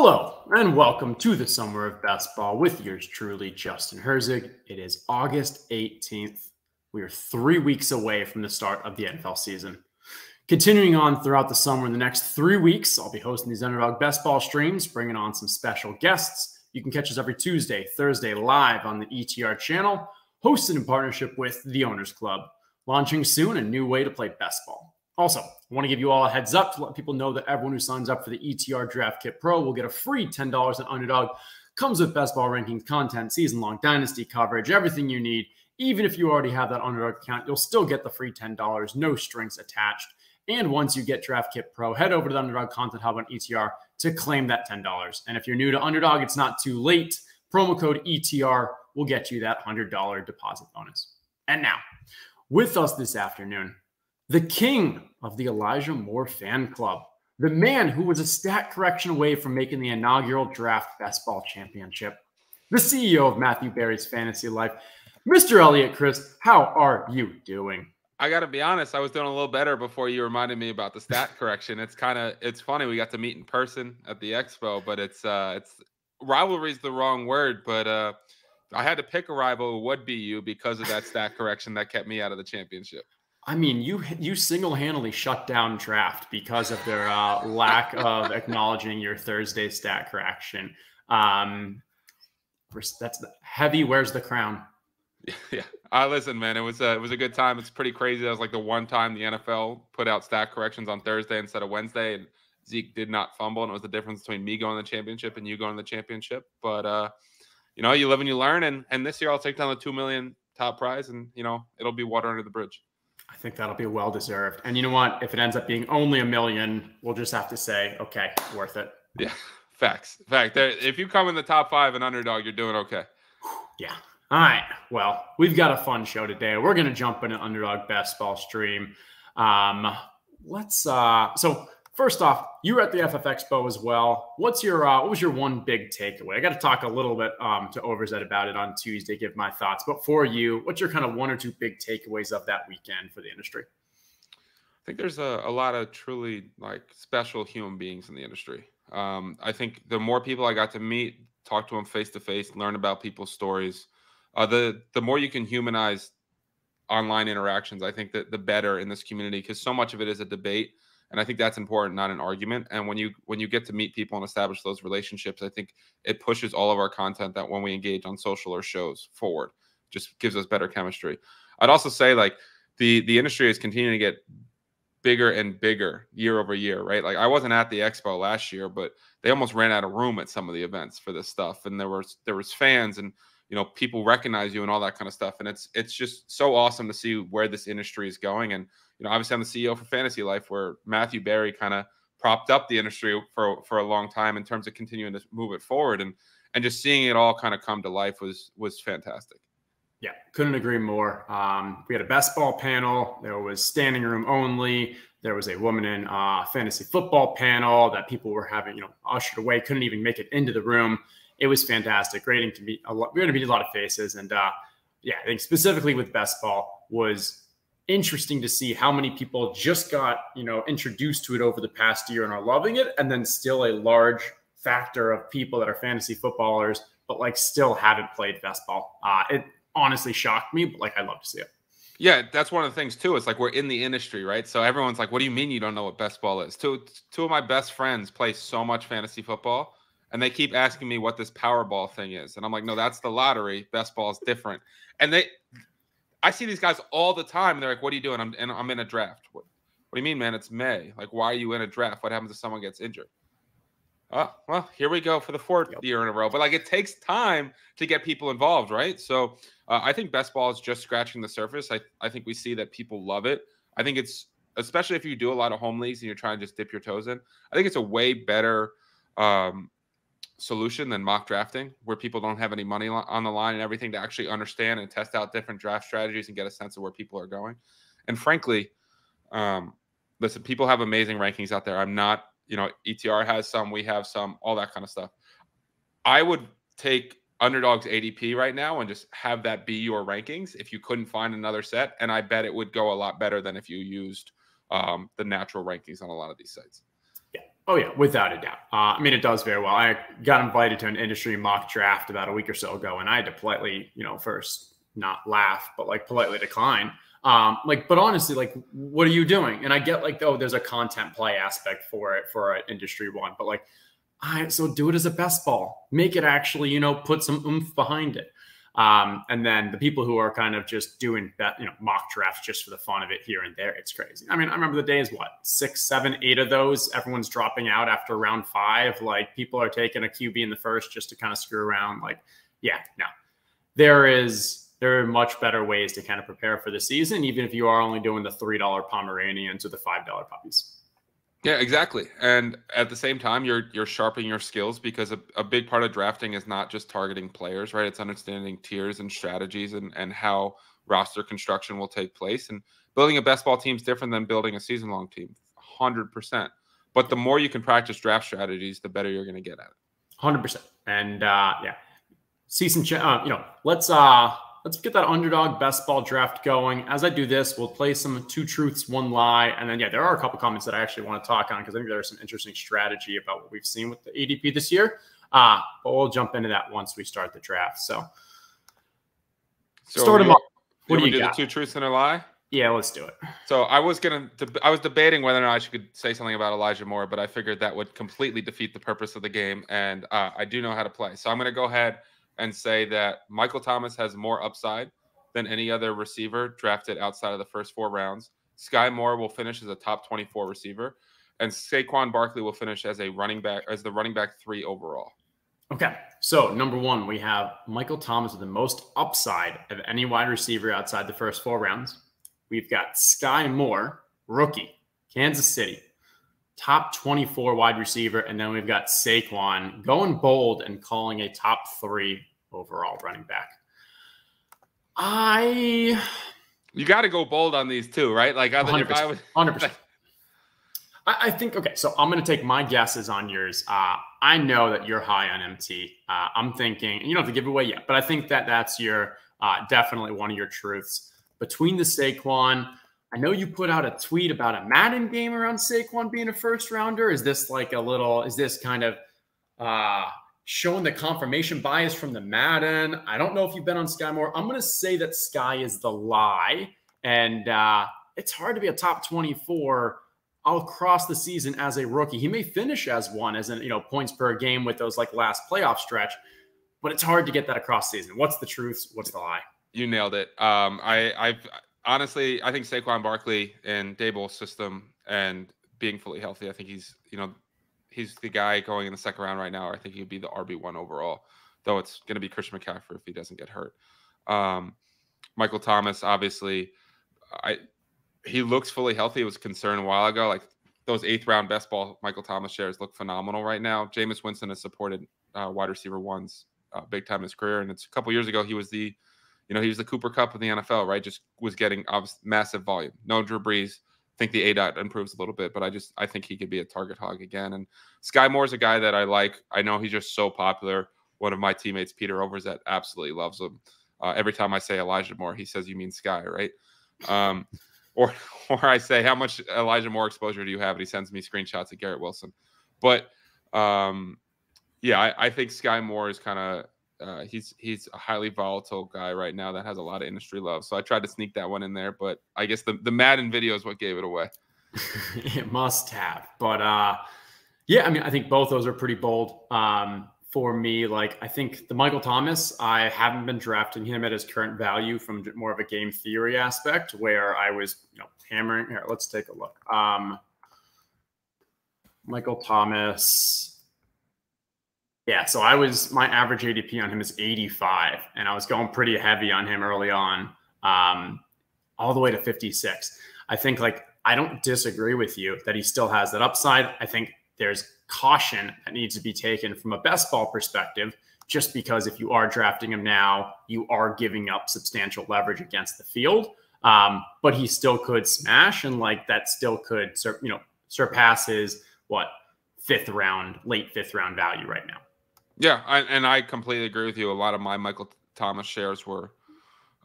Hello, and welcome to the Summer of Best Ball with yours truly, Justin Herzig. It is August 18th. We are three weeks away from the start of the NFL season. Continuing on throughout the summer, in the next three weeks, I'll be hosting these Underdog Best Ball streams, bringing on some special guests. You can catch us every Tuesday, Thursday live on the ETR channel, hosted in partnership with the Owners Club. Launching soon, a new way to play best ball. Also, I want to give you all a heads up to let people know that everyone who signs up for the ETR Draft Kit Pro will get a free $10 at Underdog. Comes with best ball rankings, content, season long dynasty coverage, everything you need. Even if you already have that Underdog account, you'll still get the free $10, no strings attached. And once you get Draft Kit Pro, head over to the Underdog Content Hub on ETR to claim that $10. And if you're new to Underdog, it's not too late. Promo code ETR will get you that $100 deposit bonus. And now, with us this afternoon, the king of the Elijah Moore fan club, the man who was a stat correction away from making the inaugural draft best ball championship, the CEO of Matthew Berry's Fantasy Life, Mr. Eliot Crist. How are you doing? I got to be honest, I was doing a little better before you reminded me about the stat correction. It's kind of it's funny we got to meet in person at the expo, but it's uh it's rivalry is the wrong word, but uh I had to pick a rival. Would be you because of that stat correction that kept me out of the championship. I mean, you you single handedly shut down draft because of their uh, lack of acknowledging your Thursday stat correction. Um, that's the, heavy. Where's the crown? Yeah, yeah. Uh, listen, man, it was a, it was a good time. It's pretty crazy. That was like the one time the NFL put out stat corrections on Thursday instead of Wednesday, and Zeke did not fumble, and it was the difference between me going to the championship and you going to the championship. But uh, you know, you live and you learn, and and this year I'll take down the two million top prize, and you know, it'll be water under the bridge. I think that'll be well deserved. And you know what? If it ends up being only a million, we'll just have to say, okay, worth it. Yeah, facts. Fact. If you come in the top five and underdog, you're doing okay. Yeah. All right. Well, we've got a fun show today. We're going to jump into underdog best ball stream. Um, let's. uh So First off, you were at the FF Expo as well. What's your uh, what was your one big takeaway? I got to talk a little bit um, to Overzet about it on Tuesday, give my thoughts. But for you, what's your kind of one or two big takeaways of that weekend for the industry? I think there's a, a lot of truly like special human beings in the industry. Um, I think the more people I got to meet, talk to them face to face, learn about people's stories, uh, the the more you can humanize online interactions. I think that the better in this community because so much of it is a debate and i think that's important not an argument and when you when you get to meet people and establish those relationships i think it pushes all of our content that when we engage on social or shows forward just gives us better chemistry. I'd also say like the the industry is continuing to get bigger and bigger year over year right? Like i wasn't at the expo last year but they almost ran out of room at some of the events for this stuff and there was there was fans and you know people recognize you and all that kind of stuff and it's it's just so awesome to see where this industry is going and you know obviously i'm the ceo for fantasy life where matthew berry kind of propped up the industry for for a long time in terms of continuing to move it forward and and just seeing it all kind of come to life was was fantastic. Yeah couldn't agree more. Um, we had a best ball panel there was standing room only there was a woman in uh, fantasy football panel that people were having you know ushered away couldn't even make it into the room it was fantastic. Great to meet a lot. We're going to meet a lot of faces, and uh, yeah, I think specifically with best ball was interesting to see how many people just got you know introduced to it over the past year and are loving it, and then still a large factor of people that are fantasy footballers but like still haven't played best ball. Uh, it honestly shocked me, but like I love to see it. Yeah, that's one of the things too. It's like we're in the industry, right? So everyone's like, "What do you mean you don't know what best ball is?" Two two of my best friends play so much fantasy football and they keep asking me what this Powerball thing is, and I'm like, no, that's the lottery. Best ball is different. And they, I see these guys all the time, and they're like, "What are you doing?" I'm and I'm in a draft. What, what do you mean, man? It's May. Like, why are you in a draft? What happens if someone gets injured? Oh, well, here we go for the fourth yep. year in a row. But like, it takes time to get people involved, right? So uh, I think best ball is just scratching the surface. I I think we see that people love it. I think it's especially if you do a lot of home leagues and you're trying to just dip your toes in. I think it's a way better um, solution than mock drafting, where people don't have any money on the line and everything to actually understand and test out different draft strategies and get a sense of where people are going. And frankly, um, listen, people have amazing rankings out there. I'm not, you know, ETR has some, we have some, all that kind of stuff. I would take underdogs ADP right now and just have that be your rankings if you couldn't find another set. And I bet it would go a lot better than if you used um, the natural rankings on a lot of these sites. Oh yeah, without a doubt. Uh, I mean, it does very well. I got invited to an industry mock draft about a week or so ago, and I had to politely, you know, first not laugh, but like politely decline. Um, like, but honestly, like, what are you doing? And I get like, oh, there's a content play aspect for it for an industry one, but like, I so do it as a best ball. Make it actually, you know, put some oomph behind it. Um, and then the people who are kind of just doing that, you know, mock drafts just for the fun of it here and there, it's crazy. I mean, I remember the days, what, six, seven, eight of those, everyone's dropping out after round five. Like people are taking a QB in the first just to kind of screw around. Like, yeah, no, there is, there are much better ways to kind of prepare for the season, even if you are only doing the $3 Pomeranians or the $5 puppies. Yeah, exactly. And at the same time, you're you're sharpening your skills because a, a big part of drafting is not just targeting players, right? It's understanding tiers and strategies and and how roster construction will take place. And building a best ball team is different than building a season long team, hundred percent. But the more you can practice draft strategies, the better you're going to get at it. Hundred percent. And uh, yeah, season, uh, you know, let's uh let's get that underdog best ball draft going. As I do this, we'll play some two truths, one lie. And then, yeah, there are a couple comments that I actually want to talk on because I think there's some interesting strategy about what we've seen with the ADP this year. Uh, but we'll jump into that once we start the draft. So, so start them off. What do you do got? The two truths and a lie? Yeah, let's do it. So I was gonna, I was debating whether or not I should say something about Elijah Moore, but I figured that would completely defeat the purpose of the game, and uh, I do know how to play. So I'm gonna go ahead and say that Michael Thomas has more upside than any other receiver drafted outside of the first four rounds. Sky Moore will finish as a top 24 receiver, and Saquon Barkley will finish as a running back as the running back three overall. Okay, so number one, we have Michael Thomas with the most upside of any wide receiver outside the first four rounds. We've got Sky Moore, rookie, Kansas City, top 24 wide receiver. And then we've got Saquon going bold and calling a top three overall running back. I. You got to go bold on these two, right? Like, other 100%, if I was. 100%. I, I think, okay, so I'm going to take my guesses on yours. Uh, I know that you're high on MT. Uh, I'm thinking, you don't have to give away yet, but I think that that's your uh, definitely one of your truths. Between the Saquon, I know you put out a tweet about a Madden game around Saquon being a first rounder. Is this like a little, is this kind of uh, showing the confirmation bias from the Madden? I don't know if you've been on Sky Moore. I'm going to say that Sky is the lie. And uh, it's hard to be a top 24 across the season as a rookie. He may finish as one, as in, you know, points per game with those like last playoff stretch, but it's hard to get that across season. What's the truth? What's the lie? You nailed it. Um, I, I've, honestly, I think Saquon Barkley and Daboll's system and being fully healthy, I think he's you know he's the guy going in the second round right now. I think he'd be the RB one overall, though it's going to be Christian McCaffrey if he doesn't get hurt. Um, Michael Thomas, obviously, I he looks fully healthy. It was a concern a while ago. Like those eighth round best ball Michael Thomas shares look phenomenal right now. Jameis Winston has supported uh, wide receiver ones uh, big time in his career, and it's a couple years ago he was the you know, he was the Cooper Kupp of the NFL, right? Just was getting massive volume. No Drew Brees. I think the A dot improves a little bit, but I just I think he could be a target hog again. And Sky Moore's a guy that I like. I know he's just so popular. One of my teammates, Peter Overzet, absolutely loves him. Uh, every time I say Elijah Moore, he says, "You mean Sky, right?" Um, or or I say, "How much Elijah Moore exposure do you have?" And he sends me screenshots of Garrett Wilson. But um, yeah, I, I think Sky Moore is kind of uh, he's he's a highly volatile guy right now that has a lot of industry love. So I tried to sneak that one in there, but I guess the the Madden video is what gave it away. it must have, but uh, yeah, I mean, I think both those are pretty bold. Um, for me, like I think the Michael Thomas, I haven't been drafting him at his current value from more of a game theory aspect, where I was, you know, hammering. Here, let's take a look. Um, Michael Thomas. Yeah, so I was my average ADP on him is 85, and I was going pretty heavy on him early on, um, all the way to 56. I think like I don't disagree with you that he still has that upside. I think there's caution that needs to be taken from a best ball perspective, just because if you are drafting him now, you are giving up substantial leverage against the field. Um, but he still could smash, and like that still could, you know, surpass his what fifth round, late fifth round value right now. Yeah, I, and I completely agree with you. A lot of my Michael Thomas shares were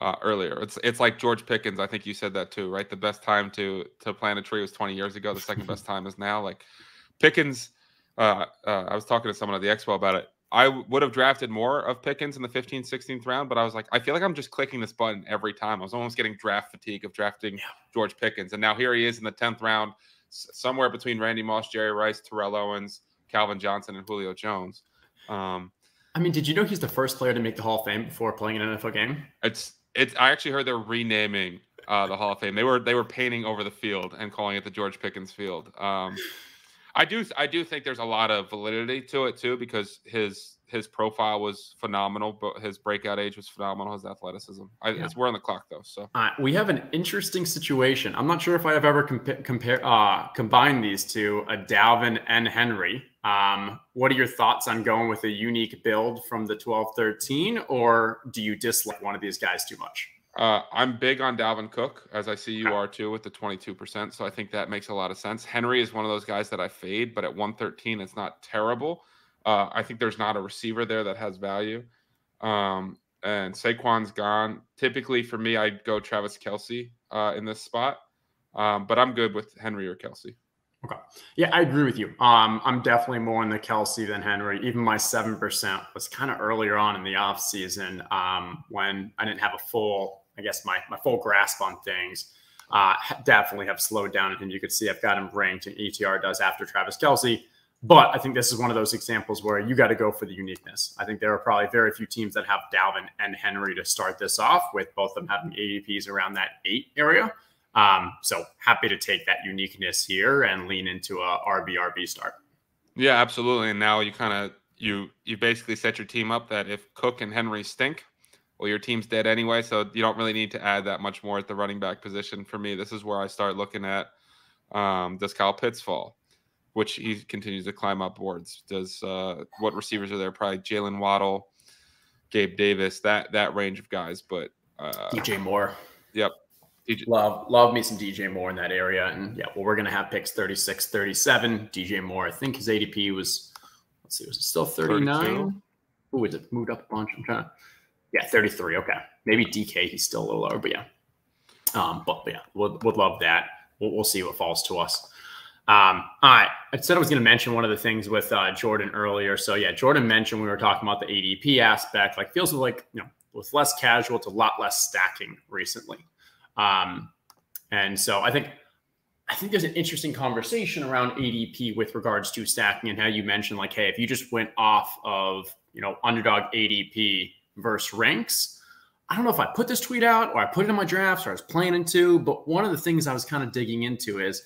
uh, earlier. It's it's like George Pickens. I think you said that too, right? The best time to to plant a tree was 20 years ago. The second best time is now. Like Pickens, uh, uh, I was talking to someone at the expo about it. I would have drafted more of Pickens in the 15th, 16th round, but I was like, I feel like I'm just clicking this button every time. I was almost getting draft fatigue of drafting yeah. George Pickens. And now here he is in the 10th round, somewhere between Randy Moss, Jerry Rice, Terrell Owens, Calvin Johnson, and Julio Jones. Um, I mean, did you know he's the first player to make the Hall of Fame before playing an NFL game? It's it's. I actually heard they're renaming uh, the Hall of Fame. They were they were painting over the field and calling it the George Pickens Field. Um, I do I do think there's a lot of validity to it too because his his profile was phenomenal, but his breakout age was phenomenal. His athleticism. I, yeah. we're on the clock though, so uh, we have an interesting situation. I'm not sure if I have ever compa- compare uh, combined these two, a Dalvin and Henry. Um, what are your thoughts on going with a unique build from the 12-13, or do you dislike one of these guys too much? Uh, I'm big on Dalvin Cook, as I see you are too, with the 22%. So I think that makes a lot of sense. Henry is one of those guys that I fade, but at 113, it's not terrible. Uh, I think there's not a receiver there that has value. Um, and Saquon's gone. Typically, for me, I'd go Travis Kelce uh, in this spot, um, but I'm good with Henry or Kelce. Okay. Yeah, I agree with you. Um, I'm definitely more in the Kelsey than Henry. Even my 7% was kind of earlier on in the offseason um, when I didn't have a full, I guess, my, my full grasp on things. Uh, definitely have slowed down and You could see I've got him ranked, and ETR does after Travis Kelce. But I think this is one of those examples where you got to go for the uniqueness. I think there are probably very few teams that have Dalvin and Henry to start this off with both of them having ADPs around that eight area. Um, so happy to take that uniqueness here and lean into a RBRB start. Yeah, absolutely. And now you kind of you you basically set your team up that if Cook and Henry stink, well, your team's dead anyway. So you don't really need to add that much more at the running back position. For me, this is where I start looking at um, does Kyle Pitts fall, which he continues to climb up boards. Does uh, what receivers are there? Probably Jaylen Waddle, Gabe Davis, that that range of guys. But uh, DJ Moore. Yep. DJ. Love love me some DJ Moore in that area. And yeah, well, we're gonna have picks 36, 37. DJ Moore, I think his ADP was let's see, was it still 39? Who is it moved up a bunch? I'm trying to yeah, 33. Okay. Maybe DK, he's still a little lower, but yeah. Um, but, but yeah, would, would love that. We'll, we'll see what falls to us. Um, all right. I said I was going to mention one of the things with uh, Jordan earlier. So yeah, Jordan mentioned we were talking about the ADP aspect. Like feels like you know with less casual, it's a lot less stacking recently. Um, and so I think I think there's an interesting conversation around ADP with regards to stacking and how you mentioned like, hey, if you just went off of you know underdog ADP versus ranks. I don't know if I put this tweet out or I put it in my drafts or I was planning to, but one of the things I was kind of digging into is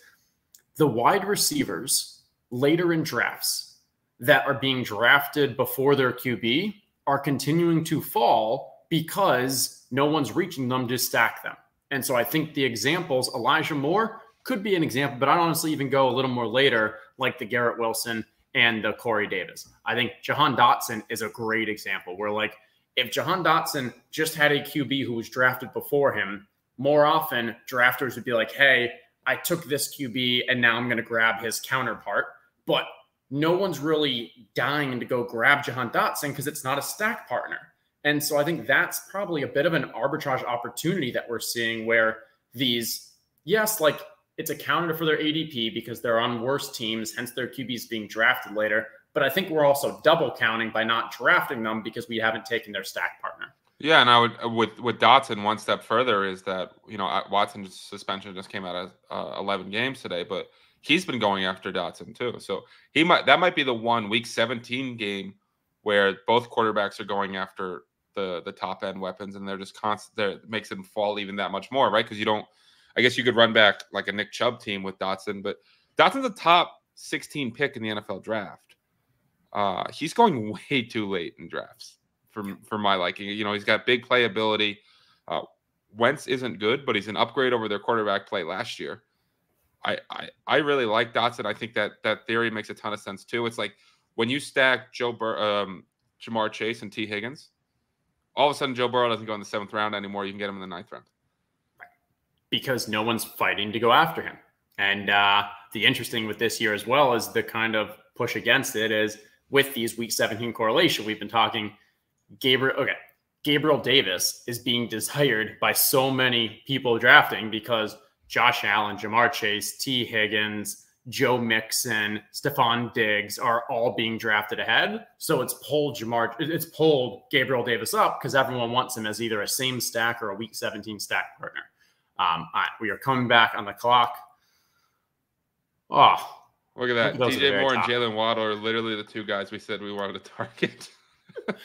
the wide receivers later in drafts that are being drafted before their QB are continuing to fall because no one's reaching them to stack them. And so I think the examples, Elijah Moore could be an example, but I'd honestly even go a little more later, like the Garrett Wilson and the Corey Davis. I think Jahan Dotson is a great example where, like, if Jahan Dotson just had a QB who was drafted before him, more often drafters would be like, hey, I took this QB and now I'm going to grab his counterpart. But no one's really dying to go grab Jahan Dotson because it's not a stack partner. And so I think that's probably a bit of an arbitrage opportunity that we're seeing where these, yes, like it's accounted for their ADP because they're on worse teams, hence their QBs being drafted later. But I think we're also double counting by not drafting them because we haven't taken their stack partner. Yeah, and I would uh, with with Dotson one step further is that you know Watson's suspension just came out of uh, 11 games today, but he's been going after Dotson too. So he might that might be the one week 17 game where both quarterbacks are going after the the top end weapons, and they're just constant. That makes them fall even that much more, right? Because you don't. I guess you could run back like a Nick Chubb team with Dotson, but Dotson's a top 16 pick in the NFL draft. Uh, he's going way too late in drafts for for my liking. You know, he's got big playability. Uh, Wentz isn't good, but he's an upgrade over their quarterback play last year. I, I I really like Dotson. I think that that theory makes a ton of sense too. It's like when you stack Joe Bur- um, Ja'Marr Chase and T Higgins, all of a sudden Joe Burrow doesn't go in the seventh round anymore. You can get him in the ninth round. Because no one's fighting to go after him. And uh, the interesting with this year as well is the kind of push against it is with these week 17 correlation. We've been talking Gabriel. Okay. Gabriel Davis is being desired by so many people drafting because Josh Allen, Ja'Marr Chase, T. Higgins, Joe Mixon, Stefon Diggs are all being drafted ahead. So it's pulled Ja'Marr, it's pulled Gabriel Davis up because everyone wants him as either a same stack or a week 17 stack partner. Um, all right, we are coming back on the clock. Oh, look at that. DJ Moore top. and Jaylen Waddle are literally the two guys we said we wanted to target.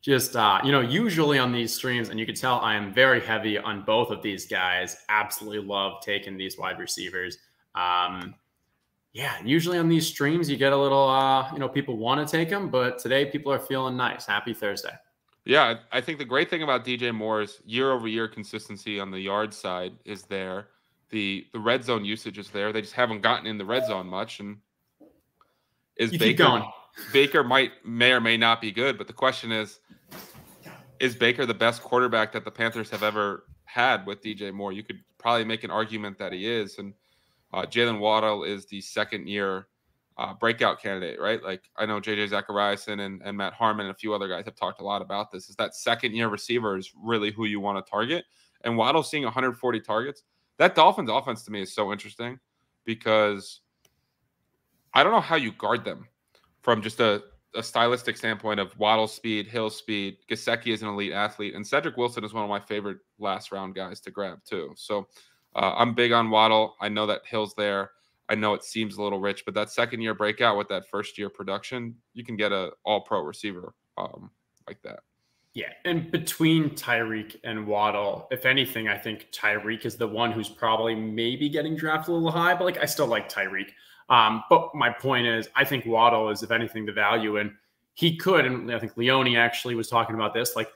Just, uh, you know, usually on these streams, and you can tell I am very heavy on both of these guys. Absolutely love taking these wide receivers. Um, yeah, usually on these streams, you get a little, uh, you know, people want to take them, but today people are feeling nice. Happy Thursday. Yeah, I think the great thing about DJ Moore's year over year consistency on the yard side is there. The the red zone usage is there. They just haven't gotten in the red zone much. And is you Baker Baker might may or may not be good, but the question is, is Baker the best quarterback that the Panthers have ever had with DJ Moore? You could probably make an argument that he is. And uh, Jaylen Waddle is the second year uh, breakout candidate, right? Like I know JJ Zachariason and, and Matt Harmon and a few other guys have talked a lot about this. Is that second year receiver is really who you want to target? And Waddle seeing 140 targets. That Dolphins offense to me is so interesting because I don't know how you guard them from just a, a stylistic standpoint of Waddle speed, Hill speed. Gesicki is an elite athlete, and Cedric Wilson is one of my favorite last round guys to grab too. So uh, I'm big on Waddle. I know that Hill's there. I know it seems a little rich, but that second year breakout with that first year production, you can get a all pro receiver um, like that. Yeah, and between Tyreek and Waddle, if anything, I think Tyreek is the one who's probably maybe getting drafted a little high, but like I still like Tyreek. Um, but my point is, I think Waddle is, if anything, the value, and he could, and I think Leone actually was talking about this. Like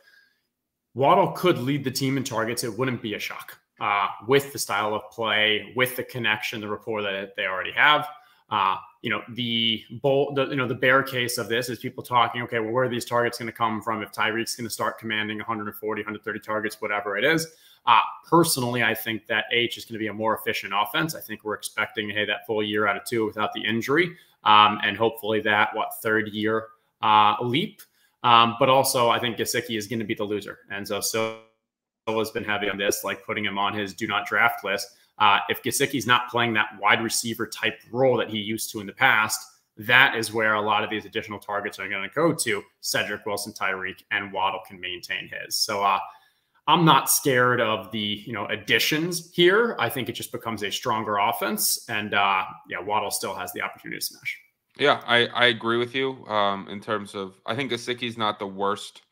Waddle could lead the team in targets; it wouldn't be a shock uh, with the style of play, with the connection, the rapport that they already have. Uh, you know, the bold, the, you know, the bear case of this is people talking, okay, well, where are these targets going to come from if Tyreek's going to start commanding 140, 130 targets, whatever it is? Uh, personally, I think that H is going to be a more efficient offense. I think we're expecting, hey, that full year out of two without the injury, um, and hopefully that what third year uh, leap. Um, but also, I think Gesicki is going to be the loser, and so so has been heavy on this, like putting him on his do not draft list. Uh, if Gesicki's not playing that wide receiver type role that he used to in the past, that is where a lot of these additional targets are going to go to. Cedric Wilson, Tyreek, and Waddle can maintain his. So uh, I'm not scared of the you know additions here. I think it just becomes a stronger offense, and uh, yeah, Waddle still has the opportunity to smash. Yeah, I, I agree with you um, in terms of I think Gesicki's not the worst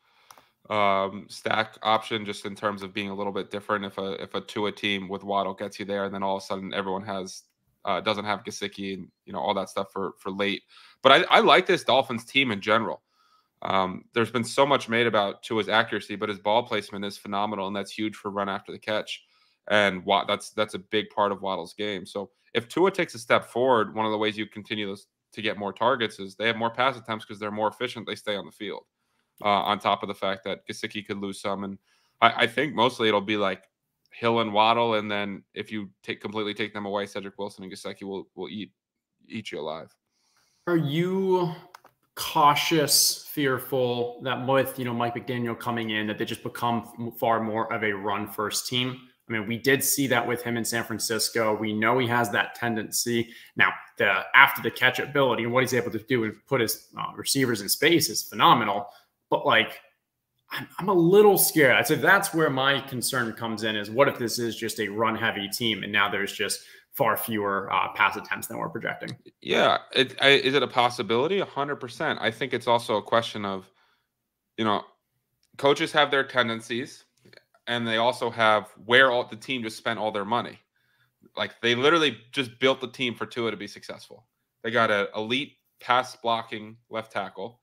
um, stack option, just in terms of being a little bit different. If a if a Tua team with Waddle gets you there, and then all of a sudden everyone has uh, doesn't have Gesicki and you know all that stuff for for late. But I, I like this Dolphins team in general. Um, there's been so much made about Tua's accuracy, but his ball placement is phenomenal, and that's huge for run after the catch. And that's that's a big part of Waddle's game. So if Tua takes a step forward, one of the ways you continue to get more targets is they have more pass attempts because they're more efficient. They stay on the field uh, on top of the fact that Gesicki could lose some. And I, I, think mostly it'll be like Hill and Waddle, and then if you take completely take them away, Cedric Wilson and Gesicki will will eat eat you alive. Are you cautious, fearful that with you know Mike McDaniel coming in, that they just become far more of a run first team? I mean, we did see that with him in San Francisco. We know he has that tendency. Now, the after the catch ability and what he's able to do and put his uh, receivers in space is phenomenal but like I'm, I'm a little scared. I'd say that's where my concern comes in is what if this is just a run heavy team and now there's just far fewer uh, pass attempts than we're projecting. Yeah, it, I, is it a possibility? hundred percent. I think it's also a question of, you know, coaches have their tendencies, and they also have where all the team just spent all their money. Like they literally just built the team for Tua to be successful. They got an elite pass blocking left tackle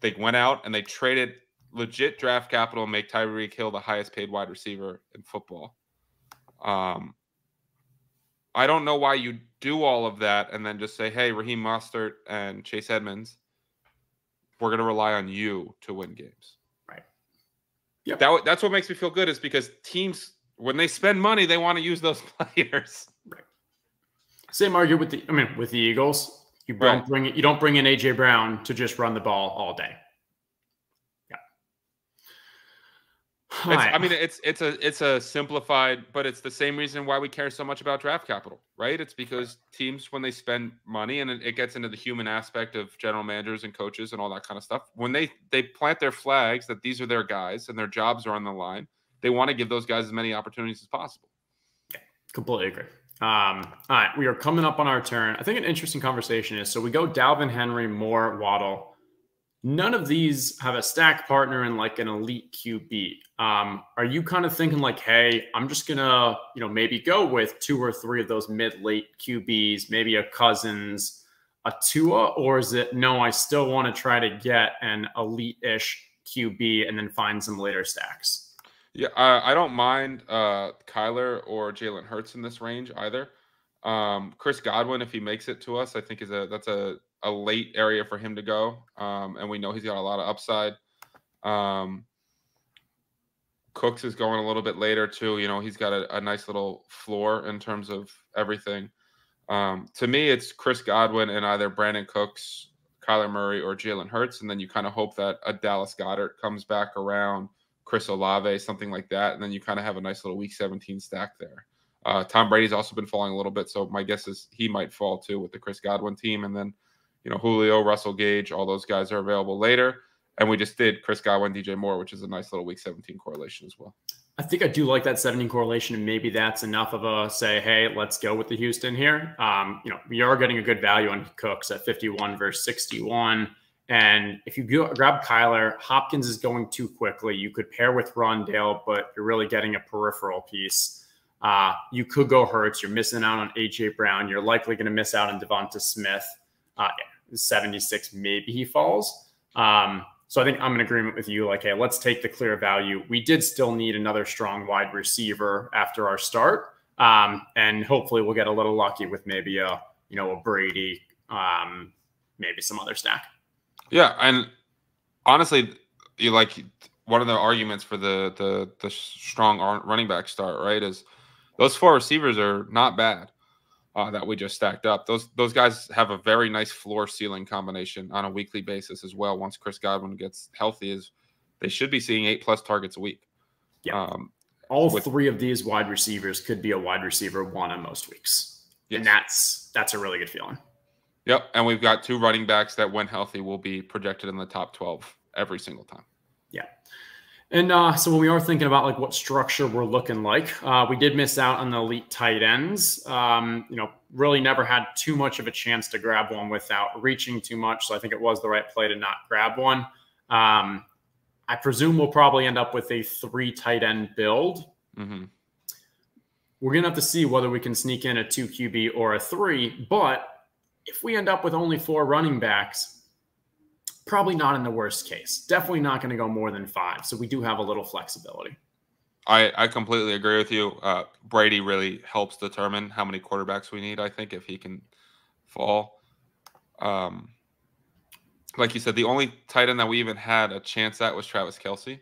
they went out and they traded legit draft capital and make Tyreek Hill the highest paid wide receiver in football. Um, I don't know why you do all of that and then just say, "Hey, Raheem Mostert and Chase Edmonds, we're going to rely on you to win games." Right. Yeah. That that's what makes me feel good is because teams when they spend money, they want to use those players. Right. Same argument with the I mean with the Eagles. You don't bring. You don't bring in AJ Brown to just run the ball all day. Yeah. I mean, it's it's a it's a simplified, but it's the same reason why we care so much about draft capital, right? It's because teams when they spend money, and it, it gets into the human aspect of general managers and coaches and all that kind of stuff. When they they plant their flags that these are their guys and their jobs are on the line, they want to give those guys as many opportunities as possible. Yeah, completely agree. Um, all right, we are coming up on our turn. I think an interesting conversation is so we go Dalvin Henry, Moore, Waddle. None of these have a stack partner in like an elite QB. Um, are you kind of thinking like, hey, I'm just gonna, you know, maybe go with two or three of those mid-late QBs, maybe a Cousins, a Tua, or is it no? I still want to try to get an elite-ish QB and then find some later stacks. Yeah, I, I don't mind uh, Kyler or Jalen Hurts in this range either. Um, Chris Godwin, if he makes it to us, I think is a that's a a late area for him to go. Um, and we know he's got a lot of upside. Um, Cooks is going a little bit later too. You know, he's got a, a nice little floor in terms of everything. Um, to me, it's Chris Godwin and either Brandin Cooks, Kyler Murray, or Jalen Hurts, and then you kind of hope that a Dallas Goedert comes back around, Chris Olave, something like that, and then you kind of have a nice little Week 17 stack there. Uh, Tom Brady's also been falling a little bit, so my guess is he might fall too with the Chris Godwin team, and then you know, Julio, Russell Gage, all those guys are available later. And we just did Chris Godwin, DJ Moore, which is a nice little week 17 correlation as well. I think I do like that 17 correlation, and maybe that's enough of a say, hey, let's go with the Houston here. Um, you know, we are getting a good value on Cooks at 51 versus 61. And if you go, grab Kyler, Hopkins is going too quickly. You could pair with Rondale, but you're really getting a peripheral piece. Uh, you could go Hurts. You're missing out on AJ Brown. You're likely going to miss out on Devonta Smith. Uh, 76, maybe he falls. Um, so I think I'm in agreement with you. Like, hey, let's take the clear value. We did still need another strong wide receiver after our start, um, and hopefully we'll get a little lucky with maybe a you know a Brady, um, maybe some other stack. Yeah, and honestly, you like one of the arguments for the the the strong running back start, right? Is those four receivers are not bad uh, that we just stacked up. Those those guys have a very nice floor ceiling combination on a weekly basis as well. Once Chris Godwin gets healthy, is they should be seeing eight plus targets a week. Yeah. Um, All with, three of these wide receivers could be a wide receiver one on most weeks, yes. and that's that's a really good feeling. Yep, and we've got two running backs that, when healthy, will be projected in the top twelve every single time. Yeah. And uh, so when we are thinking about like what structure we're looking like, uh, we did miss out on the elite tight ends. Um, you know, really never had too much of a chance to grab one without reaching too much. So I think it was the right play to not grab one. Um, I presume we'll probably end up with a three tight end build. Mm-hmm. We're gonna have to see whether we can sneak in a two QB or a three. But if we end up with only four running backs, probably not in the worst case. Definitely not going to go more than five. So we do have a little flexibility. I, I completely agree with you. Uh, Brady really helps determine how many quarterbacks we need. I think if he can fall, um, like you said, the only tight end that we even had a chance at was Travis Kelce,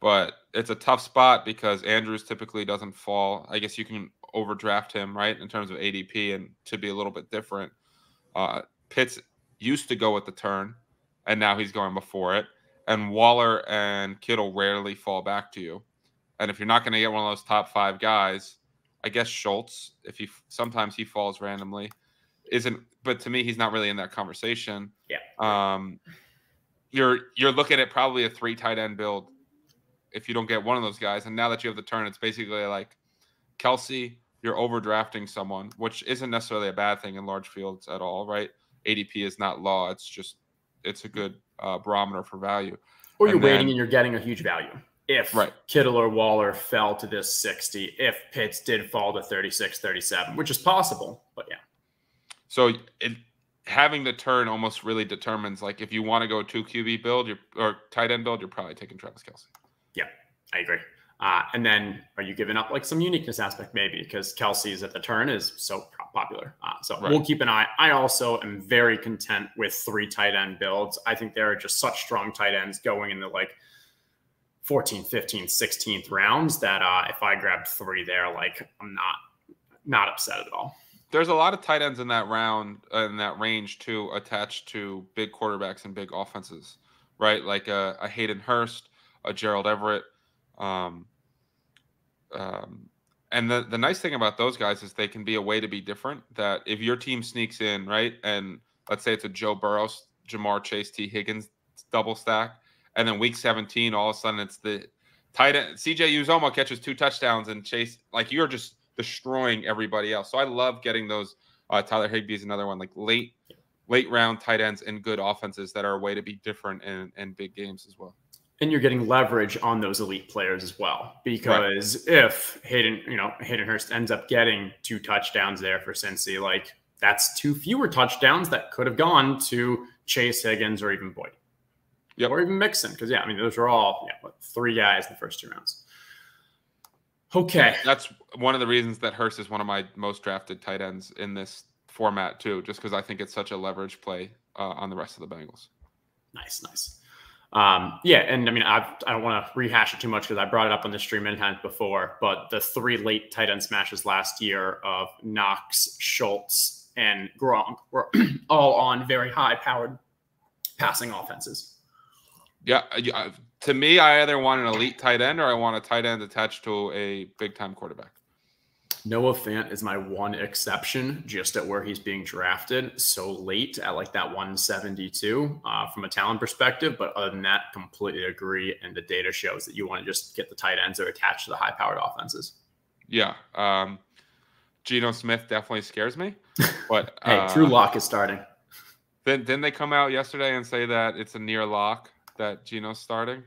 but it's a tough spot because Andrews typically doesn't fall. I guess you can overdraft him, right, in terms of ADP and to be a little bit different. Uh, Pitts used to go at the turn and now he's going before it. And Waller and Kittle rarely fall back to you. And if you're not going to get one of those top five guys, I guess Schultz, if he sometimes he falls randomly, isn't. But to me, he's not really in that conversation. Yeah. Um, you're you're looking at probably a three tight end build if you don't get one of those guys. And now that you have the turn, it's basically like Kelce. You're overdrafting someone, which isn't necessarily a bad thing in large fields at all, right? ADP is not law; it's just it's a good uh, barometer for value. Or you're and waiting then, and you're getting a huge value. If right. Kittle or Waller fell to this 60, if Pitts did fall to 36, 37, which is possible, but yeah. So it, having the turn almost really determines like if you want to go two QB build your or tight end build, you're probably taking Travis Kelce. Yeah, I agree. Uh, and then are you giving up like some uniqueness aspect maybe because Kelce's at the turn is so popular. Uh, so right. we'll keep an eye. I also am very content with three tight end builds. I think there are just such strong tight ends going in the like 14th, 15th, 16th rounds that uh, if I grabbed three there, like I'm not not upset at all. There's a lot of tight ends in that round uh, in that range too, attached to big quarterbacks and big offenses, right? Like a, a Hayden Hurst, a Gerald Everett Um, um, and the, the nice thing about those guys is they can be a way to be different. That if your team sneaks in, right, and let's say it's a Joe Burrow, Ja'Marr Chase, T. Higgins double stack, and then week 17, all of a sudden it's the tight end CJ Uzomah catches two touchdowns and Chase, like you're just destroying everybody else. So I love getting those. Uh, Tyler Higbee is another one, like late, late round tight ends and good offenses that are a way to be different in, in big games as well and you're getting leverage on those elite players as well. Because right. if Hayden, you know, Hayden Hurst ends up getting two touchdowns there for Cincy, like that's two fewer touchdowns that could have gone to Chase Higgins or even Boyd. Yep. Or even Mixon. Because yeah, I mean those are all yeah, what, three guys in the first two rounds. Okay. That's one of the reasons that Hurst is one of my most drafted tight ends in this format too, just because I think it's such a leverage play uh, on the rest of the Bengals. Nice, nice. Um, yeah, and I mean, I've, I do not want to rehash it too much because I brought it up on the stream many times before. But the three late tight end smashes last year of Knox, Schultz, and Gronk were all on very high-powered passing offenses. Yeah, to me, I either want an elite tight end or I want a tight end attached to a big-time quarterback. Noah Fant is my one exception, just at where he's being drafted so late at like that 172 uh, from a talent perspective. But other than that, completely agree. And the data shows that you want to just get the tight ends that are attached to the high powered offenses. Yeah. Um, Geno Smith definitely scares me. But hey, uh, Drew Lock is starting. Then didn't they come out yesterday and say that it's a near lock that Geno's starting?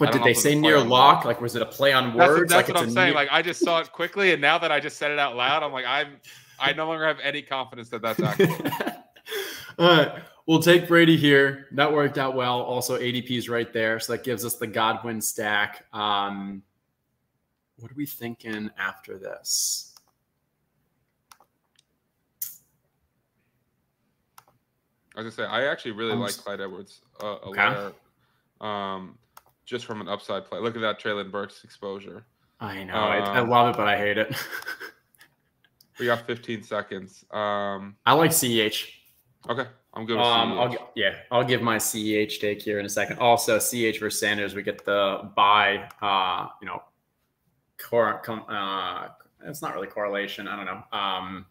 But did they say near lock? Like, was it a play on words? That's, that's like what I'm saying. Near... Like, I just saw it quickly, and now that I just said it out loud, I'm like, I'm, I no longer have any confidence that that's accurate. All right, we'll take Brady here. That worked out well. Also, ADP's right there, so that gives us the Godwin stack. Um, what are we thinking after this? I was gonna say, I actually really I'm like Clyde Edwards. Uh, okay. Um, just from an upside play. Look at that Treylon Burks exposure. I know. Um, I, I, love it, but I hate it. we got 15 seconds. Um, I like CEH. Okay. I'm good um, I'll, yeah, I'll give my CEH take here in a second. Also, CEH versus Sanders, we get the bye, uh, you know, cor- com- uh, it's not really correlation. I don't know. Um,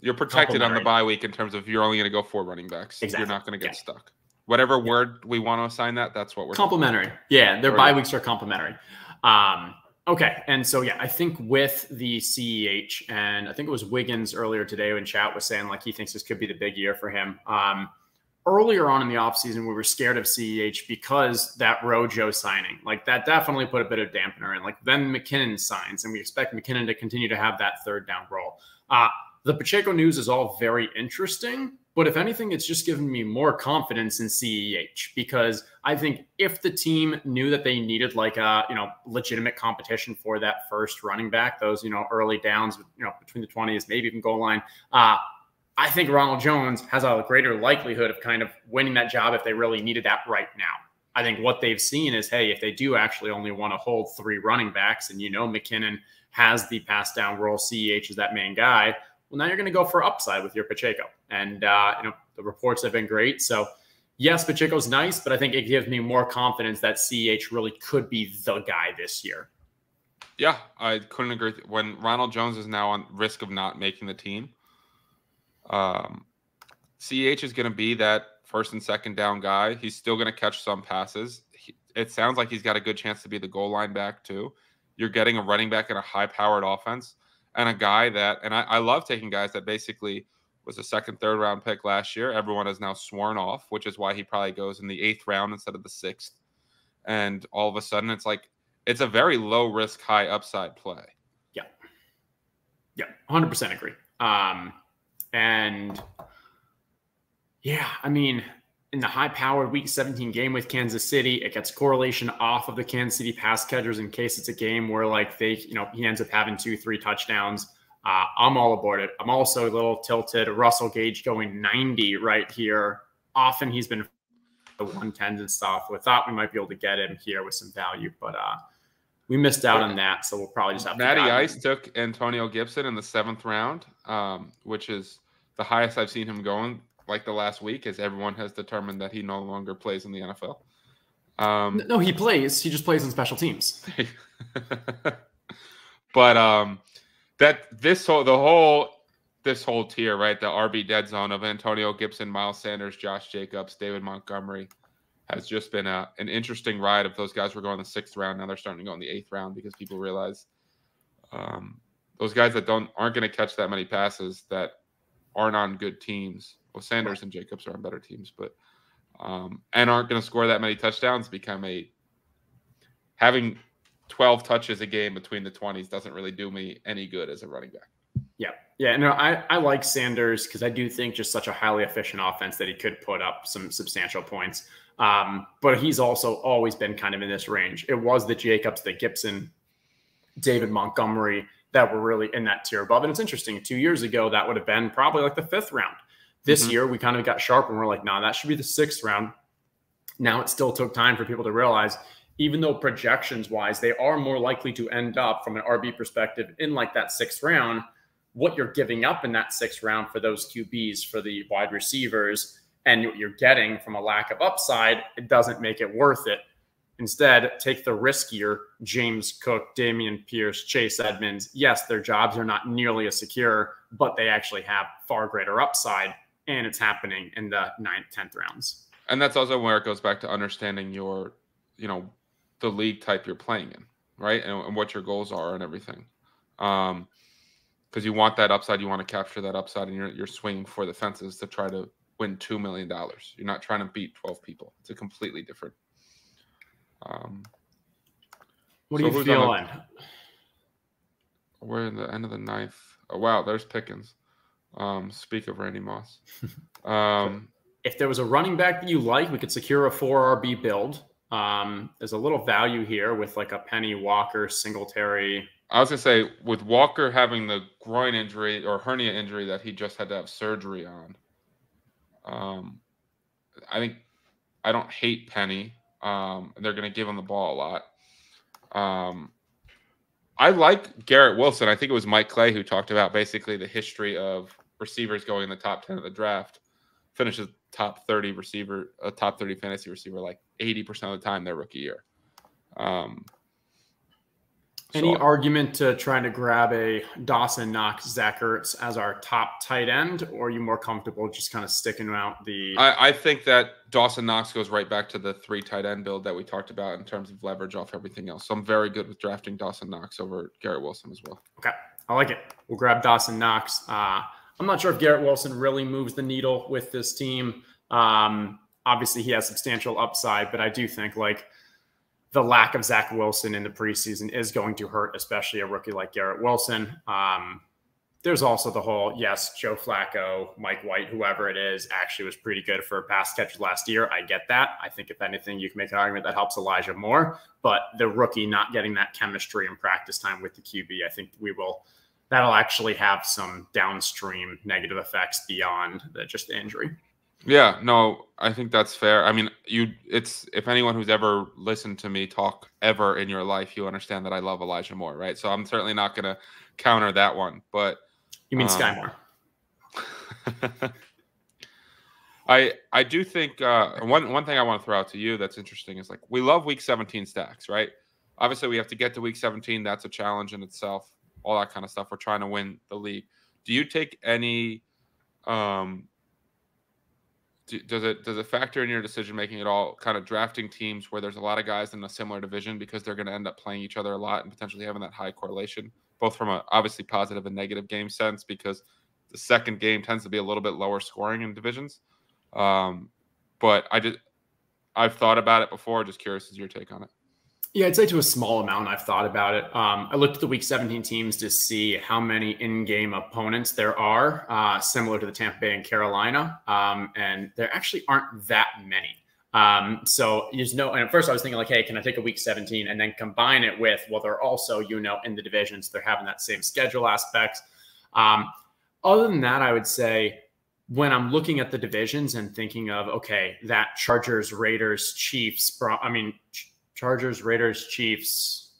you're protected on the bye week in terms of you're only going to go four running backs. Exactly. You're not going to get yeah. stuck whatever word we want to assign that, that's what we're complementary. Yeah, their bye weeks are complementary. Um, okay, and so yeah, I think with the CEH, and I think it was Wiggins earlier today when chat was saying like he thinks this could be the big year for him. Um, earlier on in the offseason, we were scared of CEH because that Rojo signing, like that definitely put a bit of dampener in. Like then McKinnon signs, and we expect McKinnon to continue to have that third down role. Uh, the Pacheco news is all very interesting, but if anything, it's just given me more confidence in CEH because I think if the team knew that they needed like a you know legitimate competition for that first running back, those you know early downs, you know between the twenties, maybe even goal line, uh, I think Ronald Jones has a greater likelihood of kind of winning that job if they really needed that right now. I think what they've seen is, hey, if they do actually only want to hold three running backs, and you know McKinnon has the pass down role, CEH is that main guy well, now you're going to go for upside with your Pacheco. And, uh, you know, the reports have been great. So, yes, Pacheco's nice, but I think it gives me more confidence that CH really could be the guy this year. Yeah, I couldn't agree. When Ronald Jones is now on risk of not making the team, um, CH is going to be that first and second down guy. He's still going to catch some passes. He, it sounds like he's got a good chance to be the goal line back, too. You're getting a running back in a high powered offense and a guy that, and I, I love taking guys that basically was a second, third round pick last year. Everyone has now sworn off, which is why he probably goes in the eighth round instead of the sixth. And all of a sudden, it's like it's a very low risk, high upside play. Yeah, yeah, hundred percent agree. Um, and yeah, I mean, in the high powered week 17 game with Kansas City. It gets correlation off of the Kansas City pass catchers in case it's a game where like they, you know, he ends up having two, three touchdowns. Uh, I'm all aboard it. I'm also a little tilted. Russell Gage going 90 right here. Often he's been the 110s and stuff. We thought we might be able to get him here with some value, but uh, we missed out on that. So we'll probably just have Matty Ice him. took Antonio Gibson in the seventh round, um, which is the highest I've seen him going like the last week, as everyone has determined that he no longer plays in the NFL. Um, no, he plays. He just plays in special teams. but um, that this whole the whole this whole tier, right? The RB dead zone of Antonio Gibson, Miles Sanders, Josh Jacobs, David Montgomery has just been a, an interesting ride. If those guys were going the sixth round, now they're starting to go in the eighth round because people realize um, those guys that don't aren't going to catch that many passes that aren't on good teams. Well, Sanders and Jacobs are on better teams, but um, and aren't going to score that many touchdowns. Become a having 12 touches a game between the 20s doesn't really do me any good as a running back. Yeah. Yeah. No, I, I like Sanders because I do think just such a highly efficient offense that he could put up some substantial points. Um, but he's also always been kind of in this range. It was the Jacobs, the Gibson, David Montgomery that were really in that tier above. And it's interesting. Two years ago, that would have been probably like the fifth round. This mm-hmm. year, we kind of got sharp and we're like, nah, that should be the sixth round. Now it still took time for people to realize, even though projections wise, they are more likely to end up from an RB perspective in like that sixth round. What you're giving up in that sixth round for those QBs, for the wide receivers, and what you're getting from a lack of upside, it doesn't make it worth it. Instead, take the riskier James Cook, Dameon Pierce, Chase Edmonds. Yes, their jobs are not nearly as secure, but they actually have far greater upside, and it's happening in the ninth, tenth rounds. And that's also where it goes back to understanding your, you know, the league type you're playing in, right, and, and what your goals are and everything. Um, because you want that upside, you want to capture that upside, and you're you're swinging for the fences to try to win two million dollars. You're not trying to beat twelve people. It's a completely different. Um, what do so you feeling? We're in the end of the ninth. Oh wow, there's Pickens. Um, speak of Randy Moss. Um, if there was a running back that you like, we could secure a four RB build. Um, there's a little value here with like a Penny Walker, Singletary. I was gonna say with Walker having the groin injury or hernia injury that he just had to have surgery on. Um, I think I don't hate Penny. Um, they're going to give him the ball a lot. Um, I like Garrett Wilson. I think it was Mike Clay who talked about basically the history of receivers going in the top 10 of the draft, finishes top 30 receiver, a top 30 fantasy receiver like 80% of the time their rookie year. Um, any so, argument to trying to grab a Dawson Knox, Zach Ertz as our top tight end, or are you more comfortable just kind of sticking out the? I, I, think that Dawson Knox goes right back to the three tight end build that we talked about in terms of leverage off everything else. So I'm very good with drafting Dawson Knox over Garrett Wilson as well. Okay, I like it. We'll grab Dawson Knox. Uh, I'm not sure if Garrett Wilson really moves the needle with this team. Um, obviously, he has substantial upside, but I do think like the lack of Zach Wilson in the preseason is going to hurt, especially a rookie like Garrett Wilson. Um, there's also the whole yes, Joe Flacco, Mike White, whoever it is, actually was pretty good for pass catch last year. I get that. I think if anything, you can make an argument that helps Elijah Moore. But the rookie not getting that chemistry and practice time with the QB, I think we will. That'll actually have some downstream negative effects beyond the, just the injury. Yeah, no, I think that's fair. I mean, you it's if anyone who's ever listened to me talk ever in your life, you understand that I love Elijah Moore, right? So I'm certainly not going to counter that one, but You mean um, Skyy Moore. I I do think uh, one one thing I want to throw out to you that's interesting is like we love week 17 stacks, right? Obviously, we have to get to week 17. That's a challenge in itself. All that kind of stuff. We're trying to win the league. Do you take any um does it does it factor in your decision making at all? Kind of drafting teams where there's a lot of guys in a similar division because they're going to end up playing each other a lot and potentially having that high correlation, both from a obviously positive and negative game sense because the second game tends to be a little bit lower scoring in divisions. Um, but I just I've thought about it before. Just curious as your take on it. Yeah, I'd say to a small amount. I've thought about it. Um, I looked at the Week 17 teams to see how many in-game opponents there are, uh, similar to the Tampa Bay and Carolina, um, and there actually aren't that many. Um, so there's no. And at first, I was thinking like, hey, can I take a Week 17 and then combine it with? Well, they're also you know in the divisions, they're having that same schedule aspects. Um, other than that, I would say when I'm looking at the divisions and thinking of okay, that Chargers, Raiders, Chiefs. I mean Chargers, Raiders, Chiefs.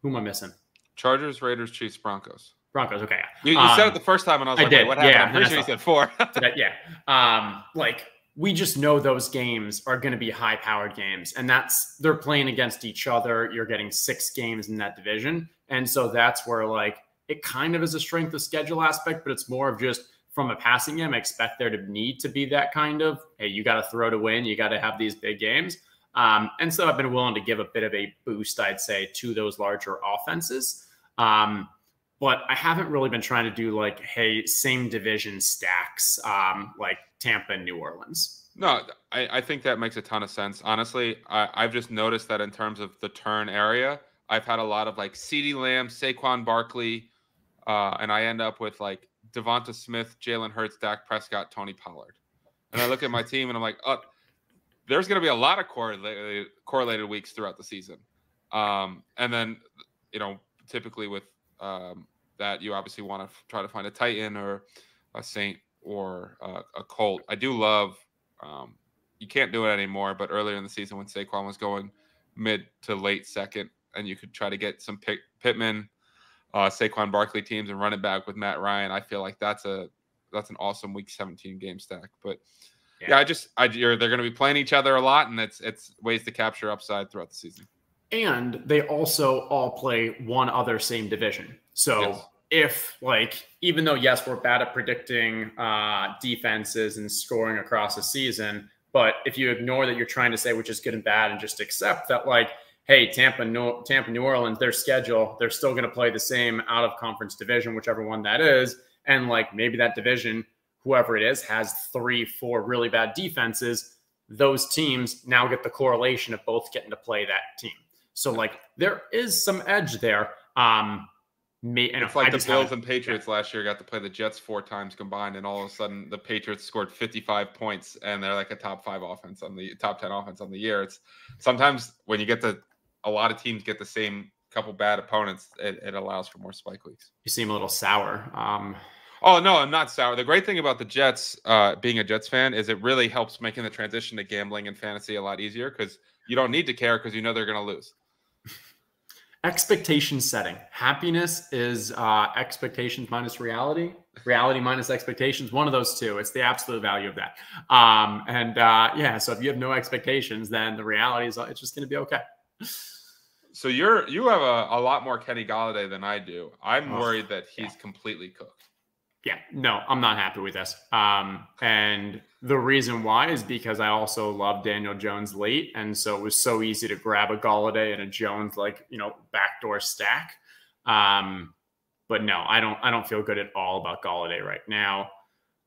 Who am I missing? Chargers, Raiders, Chiefs, Broncos. Broncos. Okay. You, you um, said it the first time, and I was I like, did. "What happened?" Yeah, I'm pretty sure you said four. I, yeah. Um, like we just know those games are going to be high powered games and that's they're playing against each other you're getting six games in that division and so that's where like it kind of is a strength of schedule aspect but it's more of just from a passing game I expect there to need to be that kind of hey you got to throw to win you got to have these big games um, and so i've been willing to give a bit of a boost i'd say to those larger offenses um, but I haven't really been trying to do like, hey, same division stacks, um, like Tampa and New Orleans. No, I, I think that makes a ton of sense. Honestly, I, I've just noticed that in terms of the turn area, I've had a lot of like CeeDee Lamb, Saquon Barkley, uh, and I end up with like Devonta Smith, Jalen Hurts, Dak Prescott, Tony Pollard. And I look at my team and I'm like, oh, there's going to be a lot of correlated correlated weeks throughout the season. Um, and then, you know, typically with um, that you obviously want to f- try to find a Titan or a Saint or uh, a Colt. I do love. Um, you can't do it anymore, but earlier in the season when Saquon was going mid to late second, and you could try to get some Pitt- Pittman, uh, Saquon Barkley teams and run it back with Matt Ryan. I feel like that's a that's an awesome Week 17 game stack. But yeah, yeah I just I they're going to be playing each other a lot, and it's it's ways to capture upside throughout the season. And they also all play one other same division. So yes. if like even though yes, we're bad at predicting uh, defenses and scoring across a season, but if you ignore that you're trying to say which is good and bad and just accept that like hey Tampa New, Tampa New Orleans their schedule they're still going to play the same out of conference division whichever one that is and like maybe that division whoever it is has three four really bad defenses those teams now get the correlation of both getting to play that team so like there is some edge there. Um, me, it's like I the Bills and Patriots yeah. last year got to play the Jets four times combined, and all of a sudden the Patriots scored 55 points, and they're like a top five offense on the top 10 offense on the year. It's sometimes when you get to a lot of teams get the same couple bad opponents, it, it allows for more spike weeks. You seem a little sour. Um, Oh no, I'm not sour. The great thing about the Jets, uh, being a Jets fan, is it really helps making the transition to gambling and fantasy a lot easier because you don't need to care because you know they're going to lose. Expectation setting. Happiness is uh, expectations minus reality. Reality minus expectations one of those two. It's the absolute value of that. Um, and uh, yeah so if you have no expectations then the reality is it's just going to be okay. So you're you have a, a lot more kenny golladay than i do. I'm oh, worried that he's yeah. completely cooked yeah, no, I'm not happy with this. Um, and the reason why is because I also love Daniel Jones late, and so it was so easy to grab a Golladay and a Jones like you know backdoor stack. Um, but no, I don't. I don't feel good at all about Golladay right now.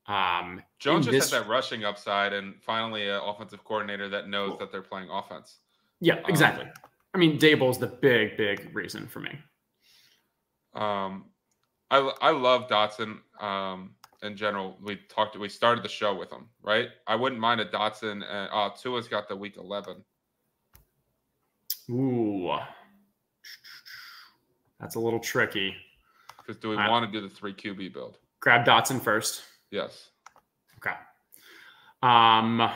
Um, Jones just this, has that rushing upside, and finally, an offensive coordinator that knows that they're playing offense. Yeah, exactly. Um, I mean, Daboll's the big, big reason for me. Um, I I love Dotson um, in general. We talked. We started the show with him, right? I wouldn't mind a Dotson. And uh, Tua's got the week eleven. Ooh, that's a little tricky. Because do we I, want to do the three QB build? Grab Dotson first. Yes. Okay. Um.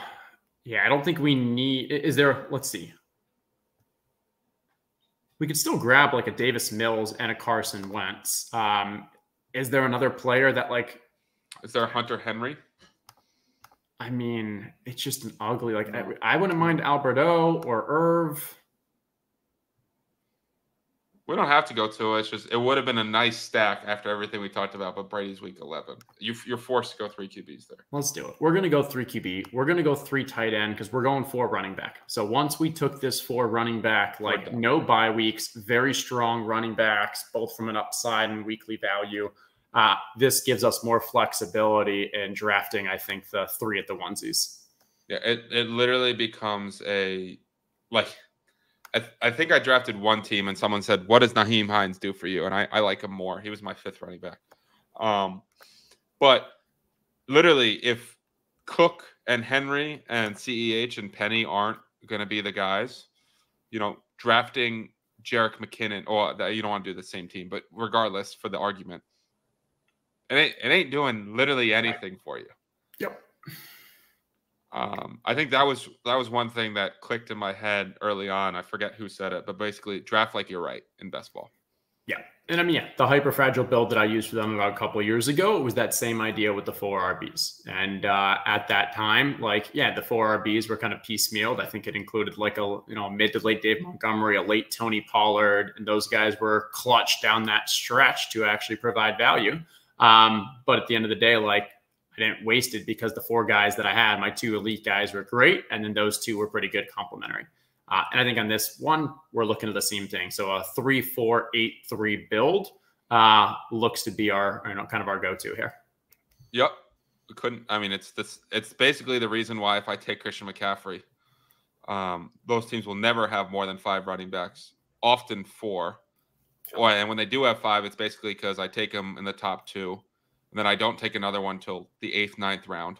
Yeah, I don't think we need. Is there? Let's see. We could still grab like a Davis Mills and a Carson Wentz. Um, is there another player that like? Is there a Hunter Henry? I mean, it's just an ugly. Like I, I wouldn't mind Alberto or Irv. We don't have to go to it. It's just it would have been a nice stack after everything we talked about. But Brady's week eleven, you, you're forced to go three QBs there. Let's do it. We're gonna go three QB. We're gonna go three tight end because we're going four running back. So once we took this four running back, like no bye weeks, very strong running backs, both from an upside and weekly value. Uh, this gives us more flexibility in drafting. I think the three at the onesies. Yeah, it it literally becomes a like I, th- I think I drafted one team and someone said, "What does Nyheim Hines do for you?" And I, I like him more. He was my fifth running back. Um, but literally, if Cook and Henry and CEH and Penny aren't going to be the guys, you know, drafting Jerick McKinnon, or you don't want to do the same team, but regardless, for the argument, it ain't, it ain't doing literally anything for you. Um, I think that was that was one thing that clicked in my head early on. I forget who said it, but basically draft like you're right in best ball. Yeah. And I mean, yeah, the hyper fragile build that I used for them about a couple of years ago, it was that same idea with the four RBs. And uh, at that time, like, yeah, the four RBs were kind of piecemealed. I think it included like a you know mid to late Dave Montgomery, a late Tony Pollard, and those guys were clutched down that stretch to actually provide value. Um, but at the end of the day, like I didn't waste it because the four guys that I had, my two elite guys were great, and then those two were pretty good complementary. Uh, and I think on this one, we're looking at the same thing. So a three, four, eight, three build uh, looks to be our, you know, kind of our go-to here. Yep. We couldn't. I mean, it's this. It's basically the reason why if I take Christian McCaffrey, um, those teams will never have more than five running backs. Often four. Or, and when they do have five, it's basically because I take them in the top two, and then I don't take another one till the eighth, ninth round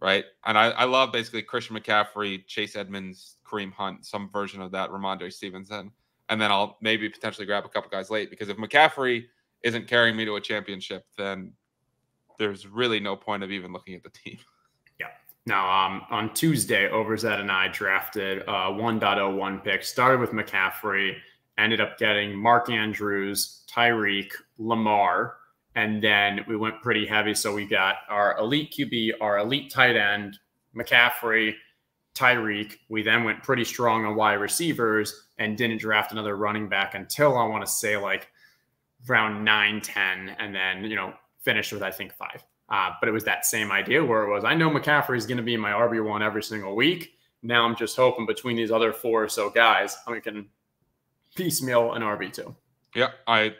right? And I, I love basically Christian McCaffrey, Chase Edmonds, Kareem Hunt, some version of that, Rhamondre Stevenson. And then I'll maybe potentially grab a couple guys late because if McCaffrey isn't carrying me to a championship, then there's really no point of even looking at the team. Yeah. Now, um, on Tuesday, Overzet and I drafted uh, 1.01 picks, started with McCaffrey, ended up getting Mark Andrews, Tyreek, Lamar, and then we went pretty heavy. So we got our elite QB, our elite tight end, McCaffrey, Tyreek. We then went pretty strong on wide receivers and didn't draft another running back until I want to say like round 9, 10, and then, you know, finished with, I think, five. Uh, but it was that same idea where it was I know McCaffrey is going to be my RB1 every single week. Now I'm just hoping between these other four or so guys, I can piecemeal an RB2. Yeah, I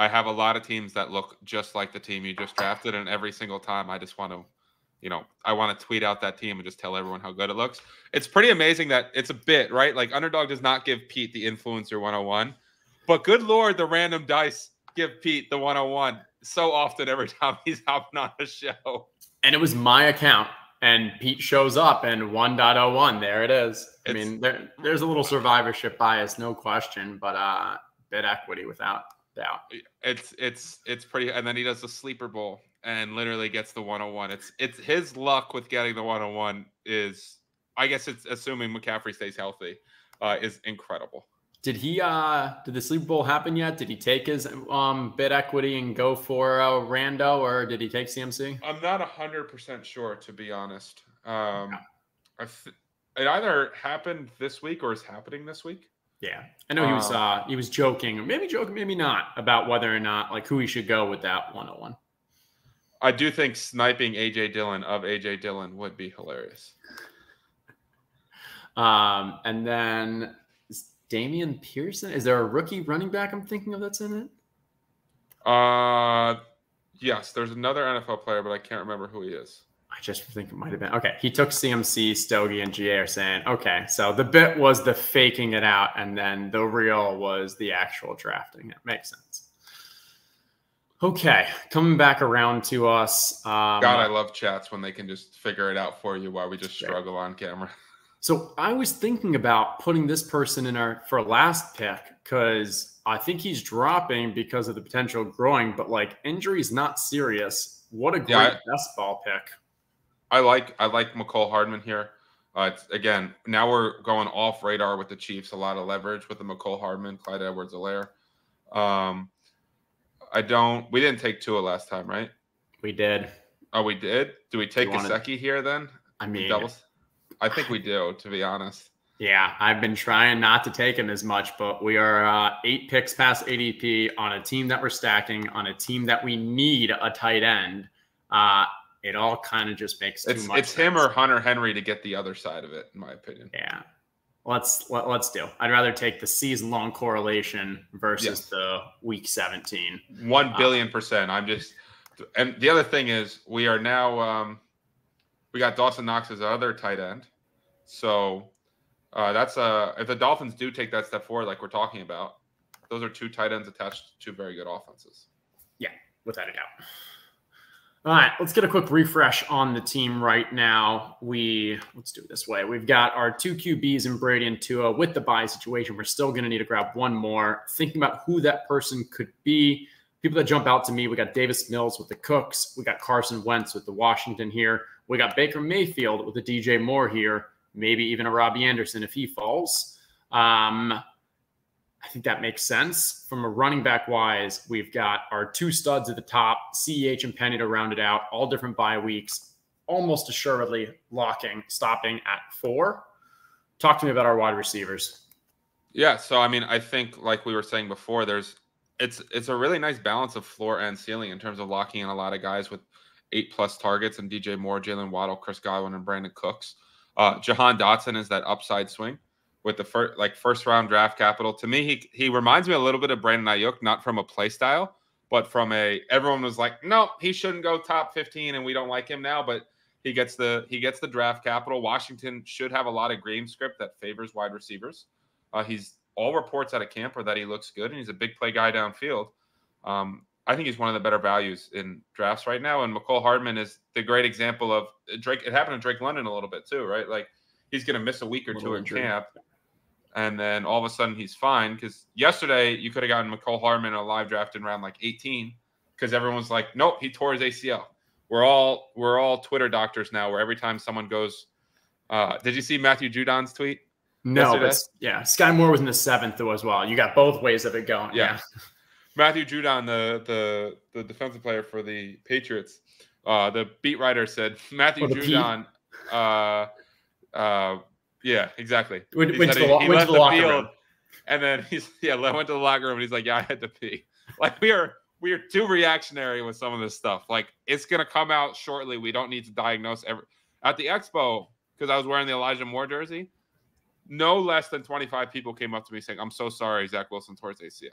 I have a lot of teams that look just like the team you just drafted, and every single time I just want to, you know, I want to tweet out that team and just tell everyone how good it looks. It's pretty amazing that it's a bit right. Like Underdog does not give Pete the influencer 101, but good lord, the random dice give Pete the 101 so often every time he's hopping on a show. And it was my account, and Pete shows up and 1.01. There it is. It's, I mean, there, there's a little survivorship bias, no question, but uh, bit equity without doubt. It's it's it's pretty and then he does the sleeper bowl and literally gets the 101. It's it's his luck with getting the 101 is I guess it's assuming McCaffrey stays healthy, uh, is incredible. Did he uh did the sleeper bowl happen yet? Did he take his um bid equity and go for uh, Rando or did he take CMC? I'm not hundred percent sure to be honest. Um I th- it either happened this week or is happening this week. Yeah, I know he was um, uh, he was joking, or maybe joking, maybe not, about whether or not like who he should go with that 101. I do think sniping AJ Dillon of AJ Dillon would be hilarious. Um, and then Damian Pearson—is there a rookie running back I'm thinking of that's in it? Uh, yes. There's another NFL player, but I can't remember who he is. I just think it might have been okay. He took CMC, Stogie, and GA are saying, okay, so the bit was the faking it out, and then the real was the actual drafting. It makes sense. Okay, coming back around to us. Um, God, I love chats when they can just figure it out for you while we just struggle on camera. So I was thinking about putting this person in our for last pick because I think he's dropping because of the potential growing, but like injury's not serious. What a great yeah, I, best ball pick. I like I like Mecole Hardman here. Uh, again, now we're going off radar with the Chiefs. A lot of leverage with the Mecole Hardman, Clyde Edwards-Helaire. Um, I don't. We didn't take Tua last time, right? We did. Oh, we did. Do we take Gesicki here then? I mean, doubles. I think we do, to be honest. Yeah, I've been trying not to take him as much, but we are uh, eight picks past ADP on a team that we're stacking, on a team that we need a tight end. Uh, it all kind of just makes it's, much. It's him or Hunter Henry to get the other side of it, in my opinion. Yeah. Let's let, us let us do. I'd rather take the season long correlation versus yes. the week 17. Uh, billion uh, percent. I'm just and the other thing is we are now um we got Dawson Knox as other tight end. So uh that's uh if the Dolphins do take that step forward, like we're talking about, those are two tight ends attached to very good offenses. Yeah, without a doubt. All right, let's get a quick refresh on the team right now. We let's do it this way. We've got our two QBs in Brady and Tua with the bye situation. We're still going to need to grab one more. Thinking about who that person could be. People that jump out to me, we got Davis Mills with the Cooks. We got Carson Wentz with the Washington here. We got Baker Mayfield with the DJ Moore here. Maybe even a Robbie Anderson if he falls. Um, I think that makes sense. From a running back wise, we've got our two studs at the top, CEH and Penny to round it out, all different bye weeks, almost assuredly locking, stopping at four. Talk to me about our wide receivers. Yeah, so I mean, I think like we were saying before, there's it's it's a really nice balance of floor and ceiling in terms of locking in a lot of guys with eight plus targets and DJ Moore, Jaylen Waddle, Chris Godwin, and Brandin Cooks. Uh, Jahan Dotson is that upside swing with the first like first round draft capital. To me, he he reminds me a little bit of Brandon Aiyuk, not from a play style, but from a everyone was like, no, he shouldn't go top 15 and we don't like him now, but he gets the he gets the draft capital. Washington should have a lot of game script that favors wide receivers. Uh, he's all reports out of camp are that he looks good and he's a big play guy downfield. Um, I think he's one of the better values in drafts right now. And Mecole Hardman is the great example of Drake. It happened to Drake London a little bit too, right? Like he's going to miss a week or two in camp and then all of a sudden he's fine. Because yesterday you could have gotten Mecole Hardman a live draft in round like 18, because everyone's like, nope, he tore his ACL. We're all we're all Twitter doctors now. Where every time someone goes, uh, did you see Matthew Judon's tweet? No, but yeah, Skyy Moore was in the seventh though as well. You got both ways of it going. Yeah, yeah. Matthew Judon, the the the defensive player for the Patriots, uh, the beat writer said Matthew Judon. Uh, uh, yeah, exactly. Went, went to the, he, he went to the, the field, room. and then he's yeah went to the locker room and he's like, yeah, I had to pee. Like we are we are too reactionary with some of this stuff. Like it's gonna come out shortly. We don't need to diagnose every at the expo because I was wearing the Elijah Moore jersey. No less than 25 people came up to me saying, "I'm so sorry, Zach Wilson towards ACL."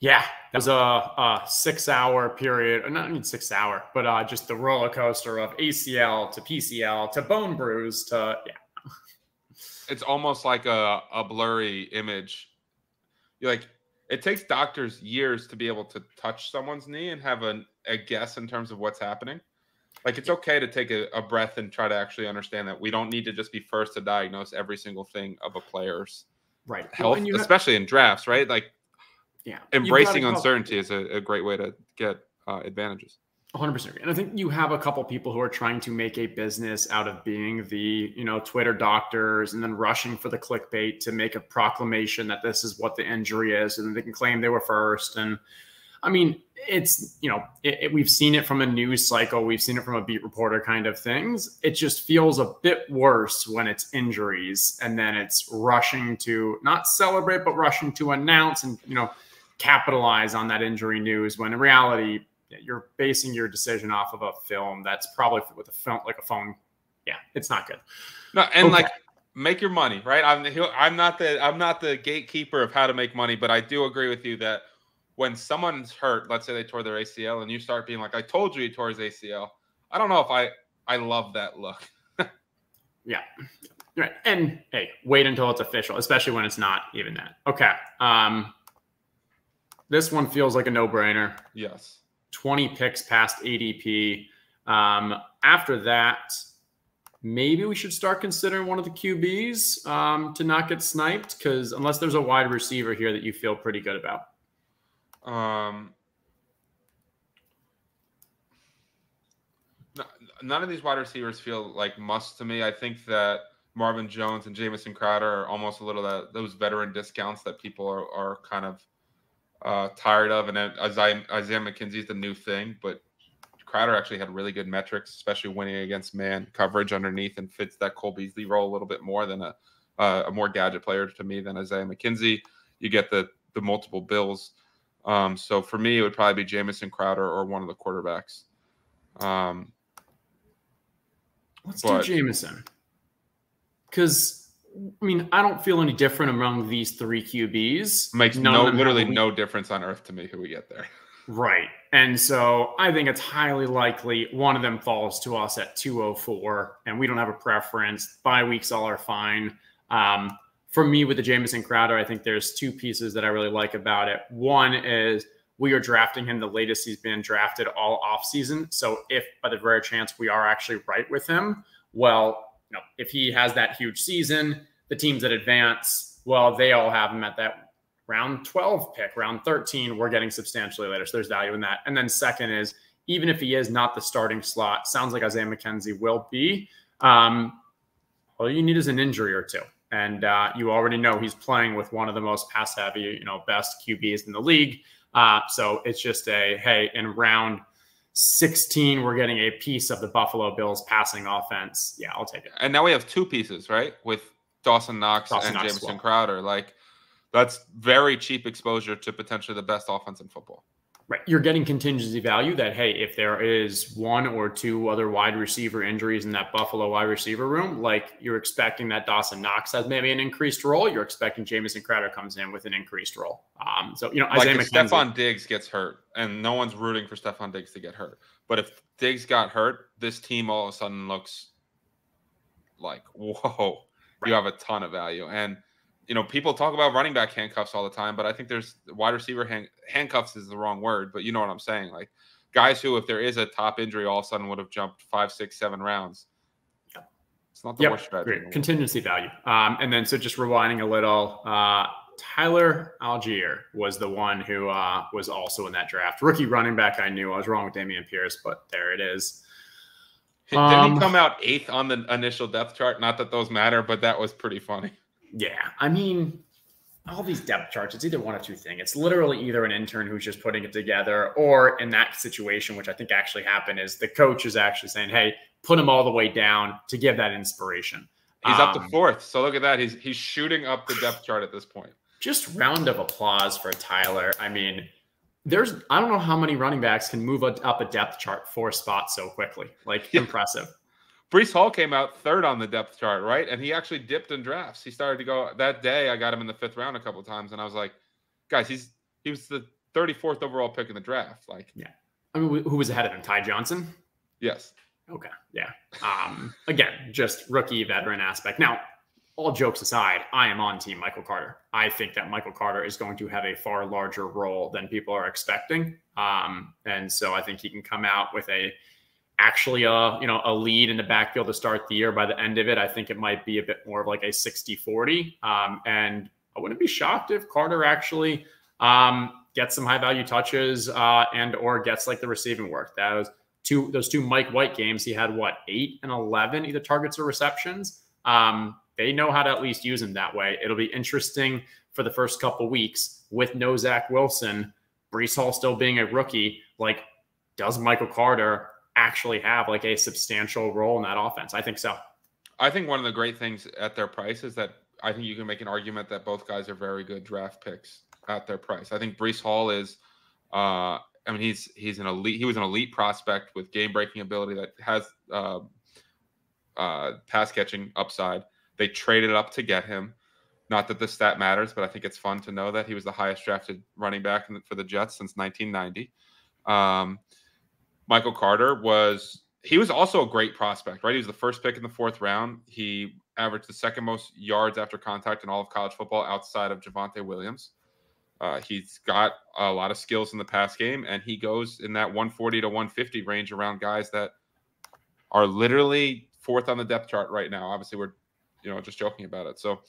Yeah, that was a, a six-hour period. Not even six-hour, but uh, just the roller coaster of ACL to PCL to bone bruise to yeah. It's almost like a, a blurry image. You're like, it takes doctors years to be able to touch someone's knee and have a, a guess in terms of what's happening. Like it's okay to take a, a breath and try to actually understand that we don't need to just be first to diagnose every single thing of a player's right health, well, especially in drafts, right? Like yeah, embracing uncertainty is a, a, great way to get uh, advantages. 100% and i think you have a couple people who are trying to make a business out of being the you know twitter doctors and then rushing for the clickbait to make a proclamation that this is what the injury is and they can claim they were first. And i mean it's you know it, it, we've seen it from a news cycle. We've seen it from a beat reporter kind of things. It just feels a bit worse when it's injuries and then it's rushing to not celebrate but rushing to announce and you know capitalize on that injury news when in reality you're basing your decision off of a film that's probably with a film like a phone. Yeah it's not good. No and okay. like make your money right? I'm i'm not the i'm not the gatekeeper of how to make money but i do agree with you that when someone's hurt let's say they tore their acl and you start being like i told you he tore his acl i don't know if i i love that look. Yeah. Right and hey wait until it's official especially when it's not even that. Okay um this one feels like a no-brainer. Yes. 20 picks past ADP. Um, after that, maybe we should start considering one of the QBs um, to not get sniped because unless there's a wide receiver here that you feel pretty good about. Um, none of these wide receivers feel like must to me. I think that Marvin Jones and Jamison Crowder are almost a little that those veteran discounts that people are, are kind of uh, tired of. And then Isaiah, Isaiah McKenzie is the new thing, but Crowder actually had really good metrics, especially winning against man coverage underneath and fits that Cole Beasley role a little bit more than a uh, a more gadget player to me than Isaiah McKenzie. You get the the multiple bills. Um, so for me, it would probably be Jamison Crowder or one of the quarterbacks. Um, Let's but, do Jamison because I mean, I don't feel any different among these three QBs. Makes None no literally no difference on earth to me who we get there. Right. And so I think it's highly likely one of them falls to us at 204, and we don't have a preference. Bye weeks all are fine. Um, for me, with the Jamison Crowder, I think there's two pieces that I really like about it. One is we are drafting him the latest he's been drafted all offseason. So if by the rare chance we are actually right with him, well, you know, if he has that huge season, the teams that advance, well, they all have him at that round 12 pick, round 13. We're getting substantially later. So there's value in that. And then second is even if he is not the starting slot, sounds like Isaiah McKenzie will be. Um, all you need is an injury or two. and uh, you already know he's playing with one of the most pass heavy, you know, best QBs in the league. Uh, so it's just a hey, in round 16, we're getting a piece of the Buffalo Bills passing offense. Yeah, I'll take it. And now we have two pieces, right? With Dawson Knox Dawson and Knox Jamison well. Crowder. Like that's very cheap exposure to potentially the best offense in football. Right. You're getting contingency value that, hey, if there is one or two other wide receiver injuries in that Buffalo wide receiver room, like you're expecting that Dawson Knox has maybe an increased role. You're expecting Jamison Crowder comes in with an increased role. Um, so, you know, like Isaiah if McKenzie, Stefon Diggs gets hurt, and no one's rooting for Stefon Diggs to get hurt. But if Diggs got hurt, this team all of a sudden looks like, whoa, right. you have a ton of value. And – you know, people talk about running back handcuffs all the time, but I think there's wide receiver hand, handcuffs is the wrong word, but you know what I'm saying. Like guys who, if there is a top injury, all of a sudden would have jumped five, six, seven rounds. It's not the yep, worst strategy. Great. Contingency value. Um, and then, so just rewinding a little, uh, Tyler Allgeier was the one who uh, was also in that draft. Rookie running back, I knew. I was wrong with Dameon Pierce, but there it is. Didn't um, he come out eighth on the initial depth chart? Not that those matter, but that was pretty funny. Yeah, I mean, all these depth charts, it's either one of two things. It's literally either an intern who's just putting it together, or in that situation, which I think actually happened, is the coach is actually saying, "Hey, put him all the way down to give that inspiration." He's um, up to um, fourth, so look at that. He's he's shooting up the depth chart at this point. Just round of applause for Tyler. I mean, there's I don't know how many running backs can move up a depth chart four spots so quickly. Like yeah. impressive. Breece Hall came out third on the depth chart, right? And he actually dipped in drafts. He started to go that day. I got him in the fifth round a couple times, and I was like, guys, he's he was the 34th overall pick in the draft. Like, yeah. I mean, who was ahead of him? Ty Johnson. Yes. Okay. Yeah. Um, again, just rookie veteran aspect. Now, all jokes aside, I am on team Michael Carter. I think that Michael Carter is going to have a far larger role than people are expecting. Um, and so I think he can come out with a actually a you know a lead in the backfield to start the year. By the end of it, I think it might be a bit more of like a 60-40. Um, and I wouldn't be shocked if Carter actually um, gets some high value touches uh, and or gets like the receiving work. That was two those two Mike White games. He had what eight and eleven either targets or receptions. Um, they know how to at least use him that way. It'll be interesting for the first couple weeks with no Zach Wilson, Breece Hall still being a rookie. Like, does Michael Carter actually have like a substantial role in that offense. I think so. I think one of the great things at their price is that I think you can make an argument that both guys are very good draft picks at their price. I think Breece Hall is uh I mean he's he's an elite he was an elite prospect with game breaking ability that has uh uh pass catching upside. They traded up to get him. Not that the stat matters, but I think it's fun to know that he was the highest drafted running back for the Jets since 1990. Um, Michael Carter was he was also a great prospect, right? He was the first pick in the fourth round. He averaged the second most yards after contact in all of college football outside of Javonte Williams. Uh, he's got a lot of skills in the pass game, and he goes in that 140 to 150 range around guys that are literally fourth on the depth chart right now. Obviously, we're you know just joking about it. So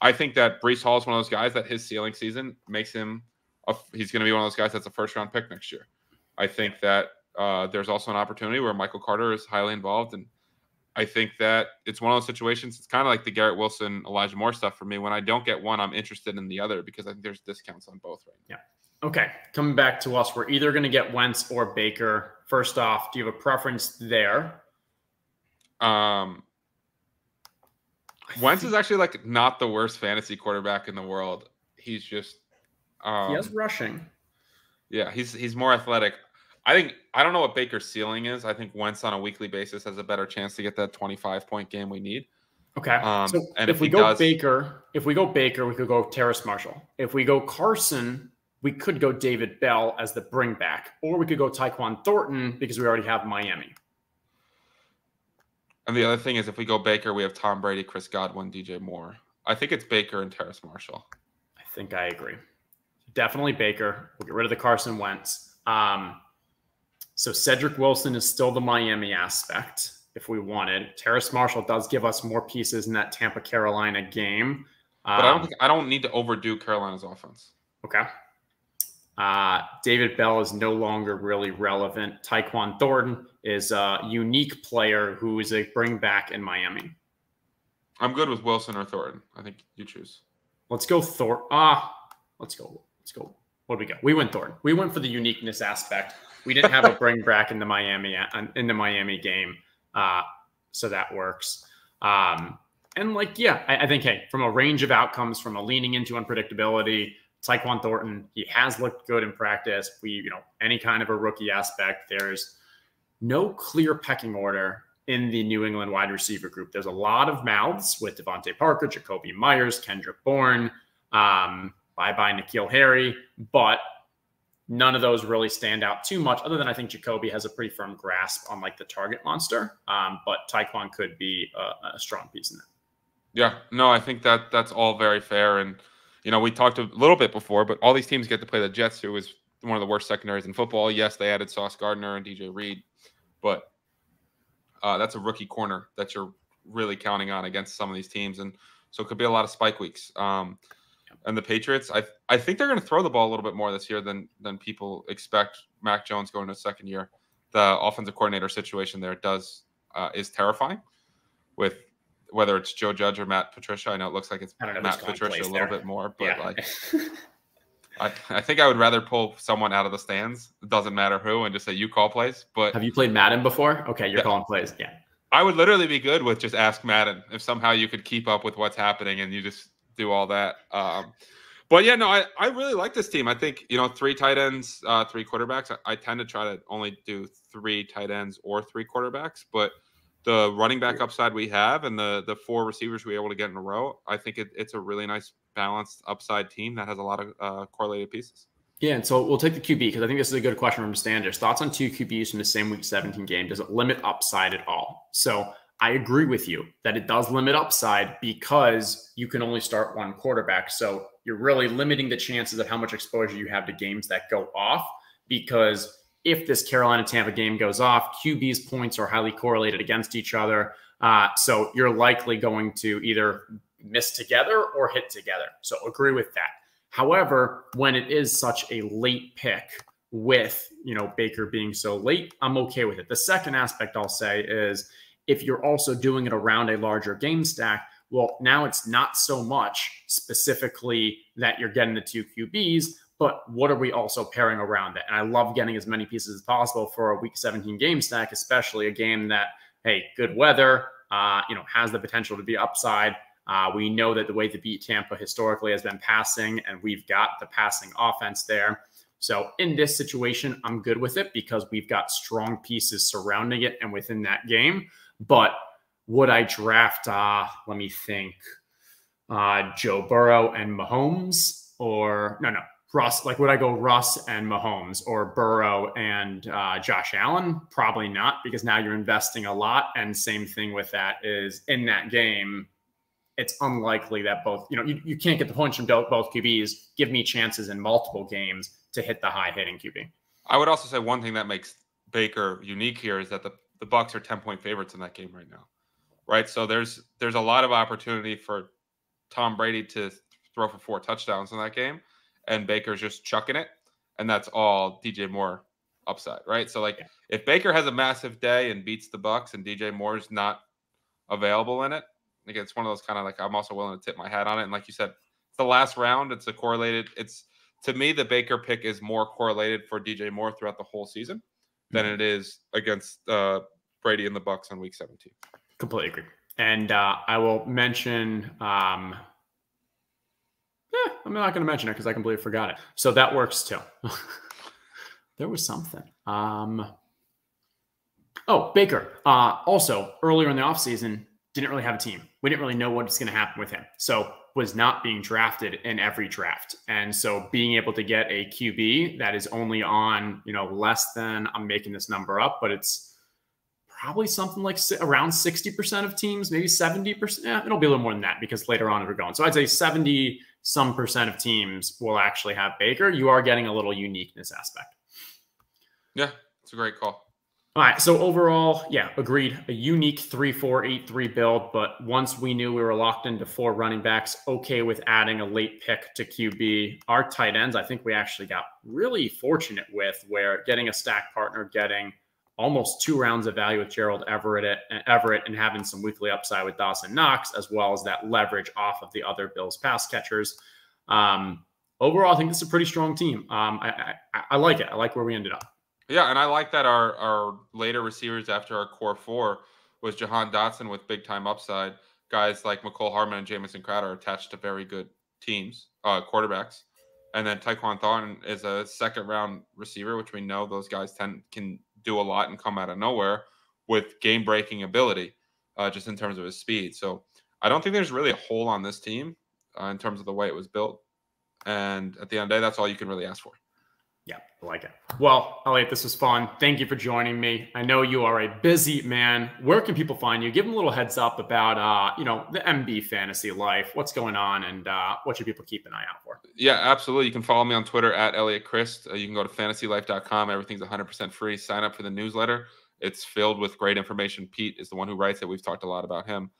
I think that Breece Hall is one of those guys that his ceiling season makes him. A, he's going to be one of those guys that's a first round pick next year. I think that uh, there's also an opportunity where Michael Carter is highly involved, and I think that it's one of those situations. It's kind of like the Garrett Wilson, Elijah Moore stuff for me. When I don't get one, I'm interested in the other because I think there's discounts on both right now. Yeah. Okay. Coming back to us, we're either going to get Wentz or Baker. First off, do you have a preference there? Um, Wentz is actually like not the worst fantasy quarterback in the world. He's just um, he has rushing. Yeah, he's he's more athletic. I think I don't know what Baker's ceiling is. I think Wentz on a weekly basis has a better chance to get that 25 point game we need. Okay. Um, so and if, if we go does, Baker, if we go Baker, we could go Terrace Marshall. If we go Carson, we could go David Bell as the bring back, or we could go Tyquan Thornton because we already have Miami. And the other thing is, if we go Baker, we have Tom Brady, Chris Godwin, DJ Moore. I think it's Baker and Terrace Marshall. I think I agree. Definitely Baker. We'll get rid of the Carson Wentz. Um, so Cedric Wilson is still the Miami aspect if we wanted. Terrace Marshall does give us more pieces in that Tampa Carolina game. But um, I don't um, think I don't need to overdo Carolina's offense. Okay. Uh, David Bell is no longer really relevant. Tyquan Thornton is a unique player who is a bring back in Miami. I'm good with Wilson or Thornton. I think you choose. Let's go Thor. Ah, let's go. Let's go. What do we go? We went Thornton. We went for the uniqueness aspect. We didn't have a bring back in the Miami in the Miami game, uh, so that works. Um, and like, yeah, I, I, think hey, from a range of outcomes, from a leaning into unpredictability, Tyquan Thornton, he has looked good in practice. We, you know, any kind of a rookie aspect, there's no clear pecking order in the New England wide receiver group. There's a lot of mouths with DeVante Parker, Jakobi Meyers, Kendrick Bourne, um, bye bye N'Keal Harry, but none of those really stand out too much. Other than I think Jacoby has a pretty firm grasp on like the target monster, um, but Tyquan could be a, a strong piece in that. Yeah, no, I think that that's all very fair. And you know, we talked a little bit before, but all these teams get to play the Jets, who is one of the worst secondaries in football. Yes, they added Sauce Gardner and DJ Reed, but uh, that's a rookie corner that you're really counting on against some of these teams, and so it could be a lot of spike weeks. Um, and the Patriots, I I think they're going to throw the ball a little bit more this year than than people expect. Mac Jones going to second year, the offensive coordinator situation there does uh, is terrifying. With whether it's Joe Judge or Matt Patricia, I know it looks like it's Matt Patricia a little there. bit more, but yeah. like. I, I think I would rather pull someone out of the stands. It doesn't matter who, and just say you call plays. But have you played Madden before? Okay, you're yeah. calling plays. Yeah. I would literally be good with just ask Madden if somehow you could keep up with what's happening and you just do all that. Um, but yeah, no, I, I really like this team. I think, you know, three tight ends, uh, three quarterbacks. I, I, tend to try to only do three tight ends or three quarterbacks, but the running back upside we have and the the four receivers we were able to get in a row, I think it, it's a really nice balanced upside team that has a lot of uh, correlated pieces. Yeah, and so we'll take the QB because I think this is a good question from Standish. Thoughts on two QBs from the same Week 17 game? Does it limit upside at all? So I agree with you that it does limit upside because you can only start one quarterback. So you're really limiting the chances of how much exposure you have to games that go off because if this Carolina Tampa game goes off, QB's points are highly correlated against each other. Uh, so you're likely going to either miss together or hit together. So agree with that. However, when it is such a late pick with, you know, Baker being so late, I'm okay with it. The second aspect I'll say is if you're also doing it around a larger game stack, well, now it's not so much specifically that you're getting the two QBs, but what are we also pairing around it? And I love getting as many pieces as possible for a week 17 game stack, especially a game that, hey, good weather, uh, you know, has the potential to be upside. Uh, we know that the way to beat Tampa historically has been passing, and we've got the passing offense there. So in this situation, I'm good with it because we've got strong pieces surrounding it and within that game. But would I draft, uh, let me think, uh, Joe Burrow and Mahomes? Or no, no, Russ, like would I go Russ and Mahomes or Burrow and uh, Josh Allen? Probably not because now you're investing a lot. And same thing with that is in that game, it's unlikely that both, you know, you, you can't get the points from both QBs. Give me chances in multiple games to hit the high hitting QB. I would also say one thing that makes Baker unique here is that the, the Bucs are 10 point favorites in that game right now right? So there's there's a lot of opportunity for Tom Brady to throw for four touchdowns in that game, and Baker's just chucking it, and that's all DJ Moore upside, right? So like yeah. if Baker has a massive day and beats the Bucs and DJ Moore's not available in it, again, it's one of those kind of like I'm also willing to tip my hat on it. And like you said, it's the last round. It's a correlated. It's to me the Baker pick is more correlated for DJ Moore throughout the whole season mm-hmm. than it is against uh, Brady and the Bucs on Week 17. Completely agree. And uh, I will mention. Um, I'm not going to mention it because I completely forgot it. So that works too. there was something. Um, oh, Baker. Uh, also, earlier in the offseason, didn't really have a team. We didn't really know what's going to happen with him. So was not being drafted in every draft. And so being able to get a QB that is only on, you know, less than I'm making this number up, but it's probably something like around 60% of teams, maybe 70%. Yeah, it'll be a little more than that because later on we're going. So I'd say 70 some percent of teams will actually have Baker. You are getting a little uniqueness aspect. Yeah, it's a great call. All right. So overall, yeah, agreed. A unique 3 4 8 3 build. But once we knew we were locked into four running backs, okay with adding a late pick to QB. Our tight ends, I think we actually got really fortunate with where getting a stack partner, getting almost two rounds of value with Gerald Everett, Everett and having some weekly upside with Dawson Knox, as well as that leverage off of the other Bills pass catchers. Um, overall, I think this is a pretty strong team. Um, I, I, I like it. I like where we ended up. Yeah, and I like that our our later receivers after our core four was Jahan Dotson with big time upside. Guys like Mecole Hardman and Jamison Crowder are attached to very good teams, uh, quarterbacks. And then Tyquan Thornton is a second round receiver, which we know those guys tend can do a lot and come out of nowhere with game breaking ability, uh, just in terms of his speed. So I don't think there's really a hole on this team uh, in terms of the way it was built. And at the end of the day, that's all you can really ask for. Yeah, I like it. Well, Eliot, this was fun. Thank you for joining me. I know you are a busy man. Where can people find you? Give them a little heads up about, uh, you know, the MB fantasy life, what's going on, and uh, what should people keep an eye out for? Yeah, absolutely. You can follow me on Twitter at Eliot Crist. Uh, you can go to fantasylife.com. Everything's 100% free. Sign up for the newsletter. It's filled with great information. Pete is the one who writes it. We've talked a lot about him.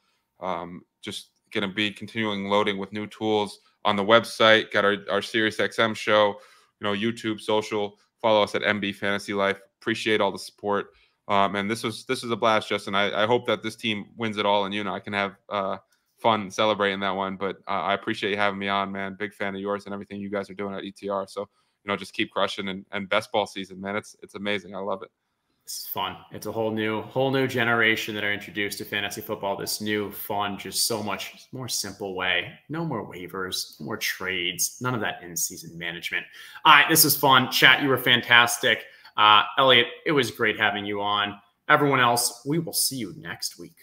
Um, just going to be continuing loading with new tools on the website. Got our, our Sirius XM show you know, YouTube, social. Follow us at MB Fantasy Life. Appreciate all the support. Um, and this was this was a blast, Justin. I, I hope that this team wins it all, and you know I can have uh, fun celebrating that one. But uh, I appreciate you having me on, man. Big fan of yours and everything you guys are doing at ETR. So you know, just keep crushing and, and best ball season, man. It's it's amazing. I love it it's fun. It's a whole new whole new generation that are introduced to fantasy football. This new fun, just so much more simple way. No more waivers, no more trades, none of that in season management. All right, this is fun. Chat, you were fantastic. Uh, Eliot, it was great having you on. Everyone else, we will see you next week.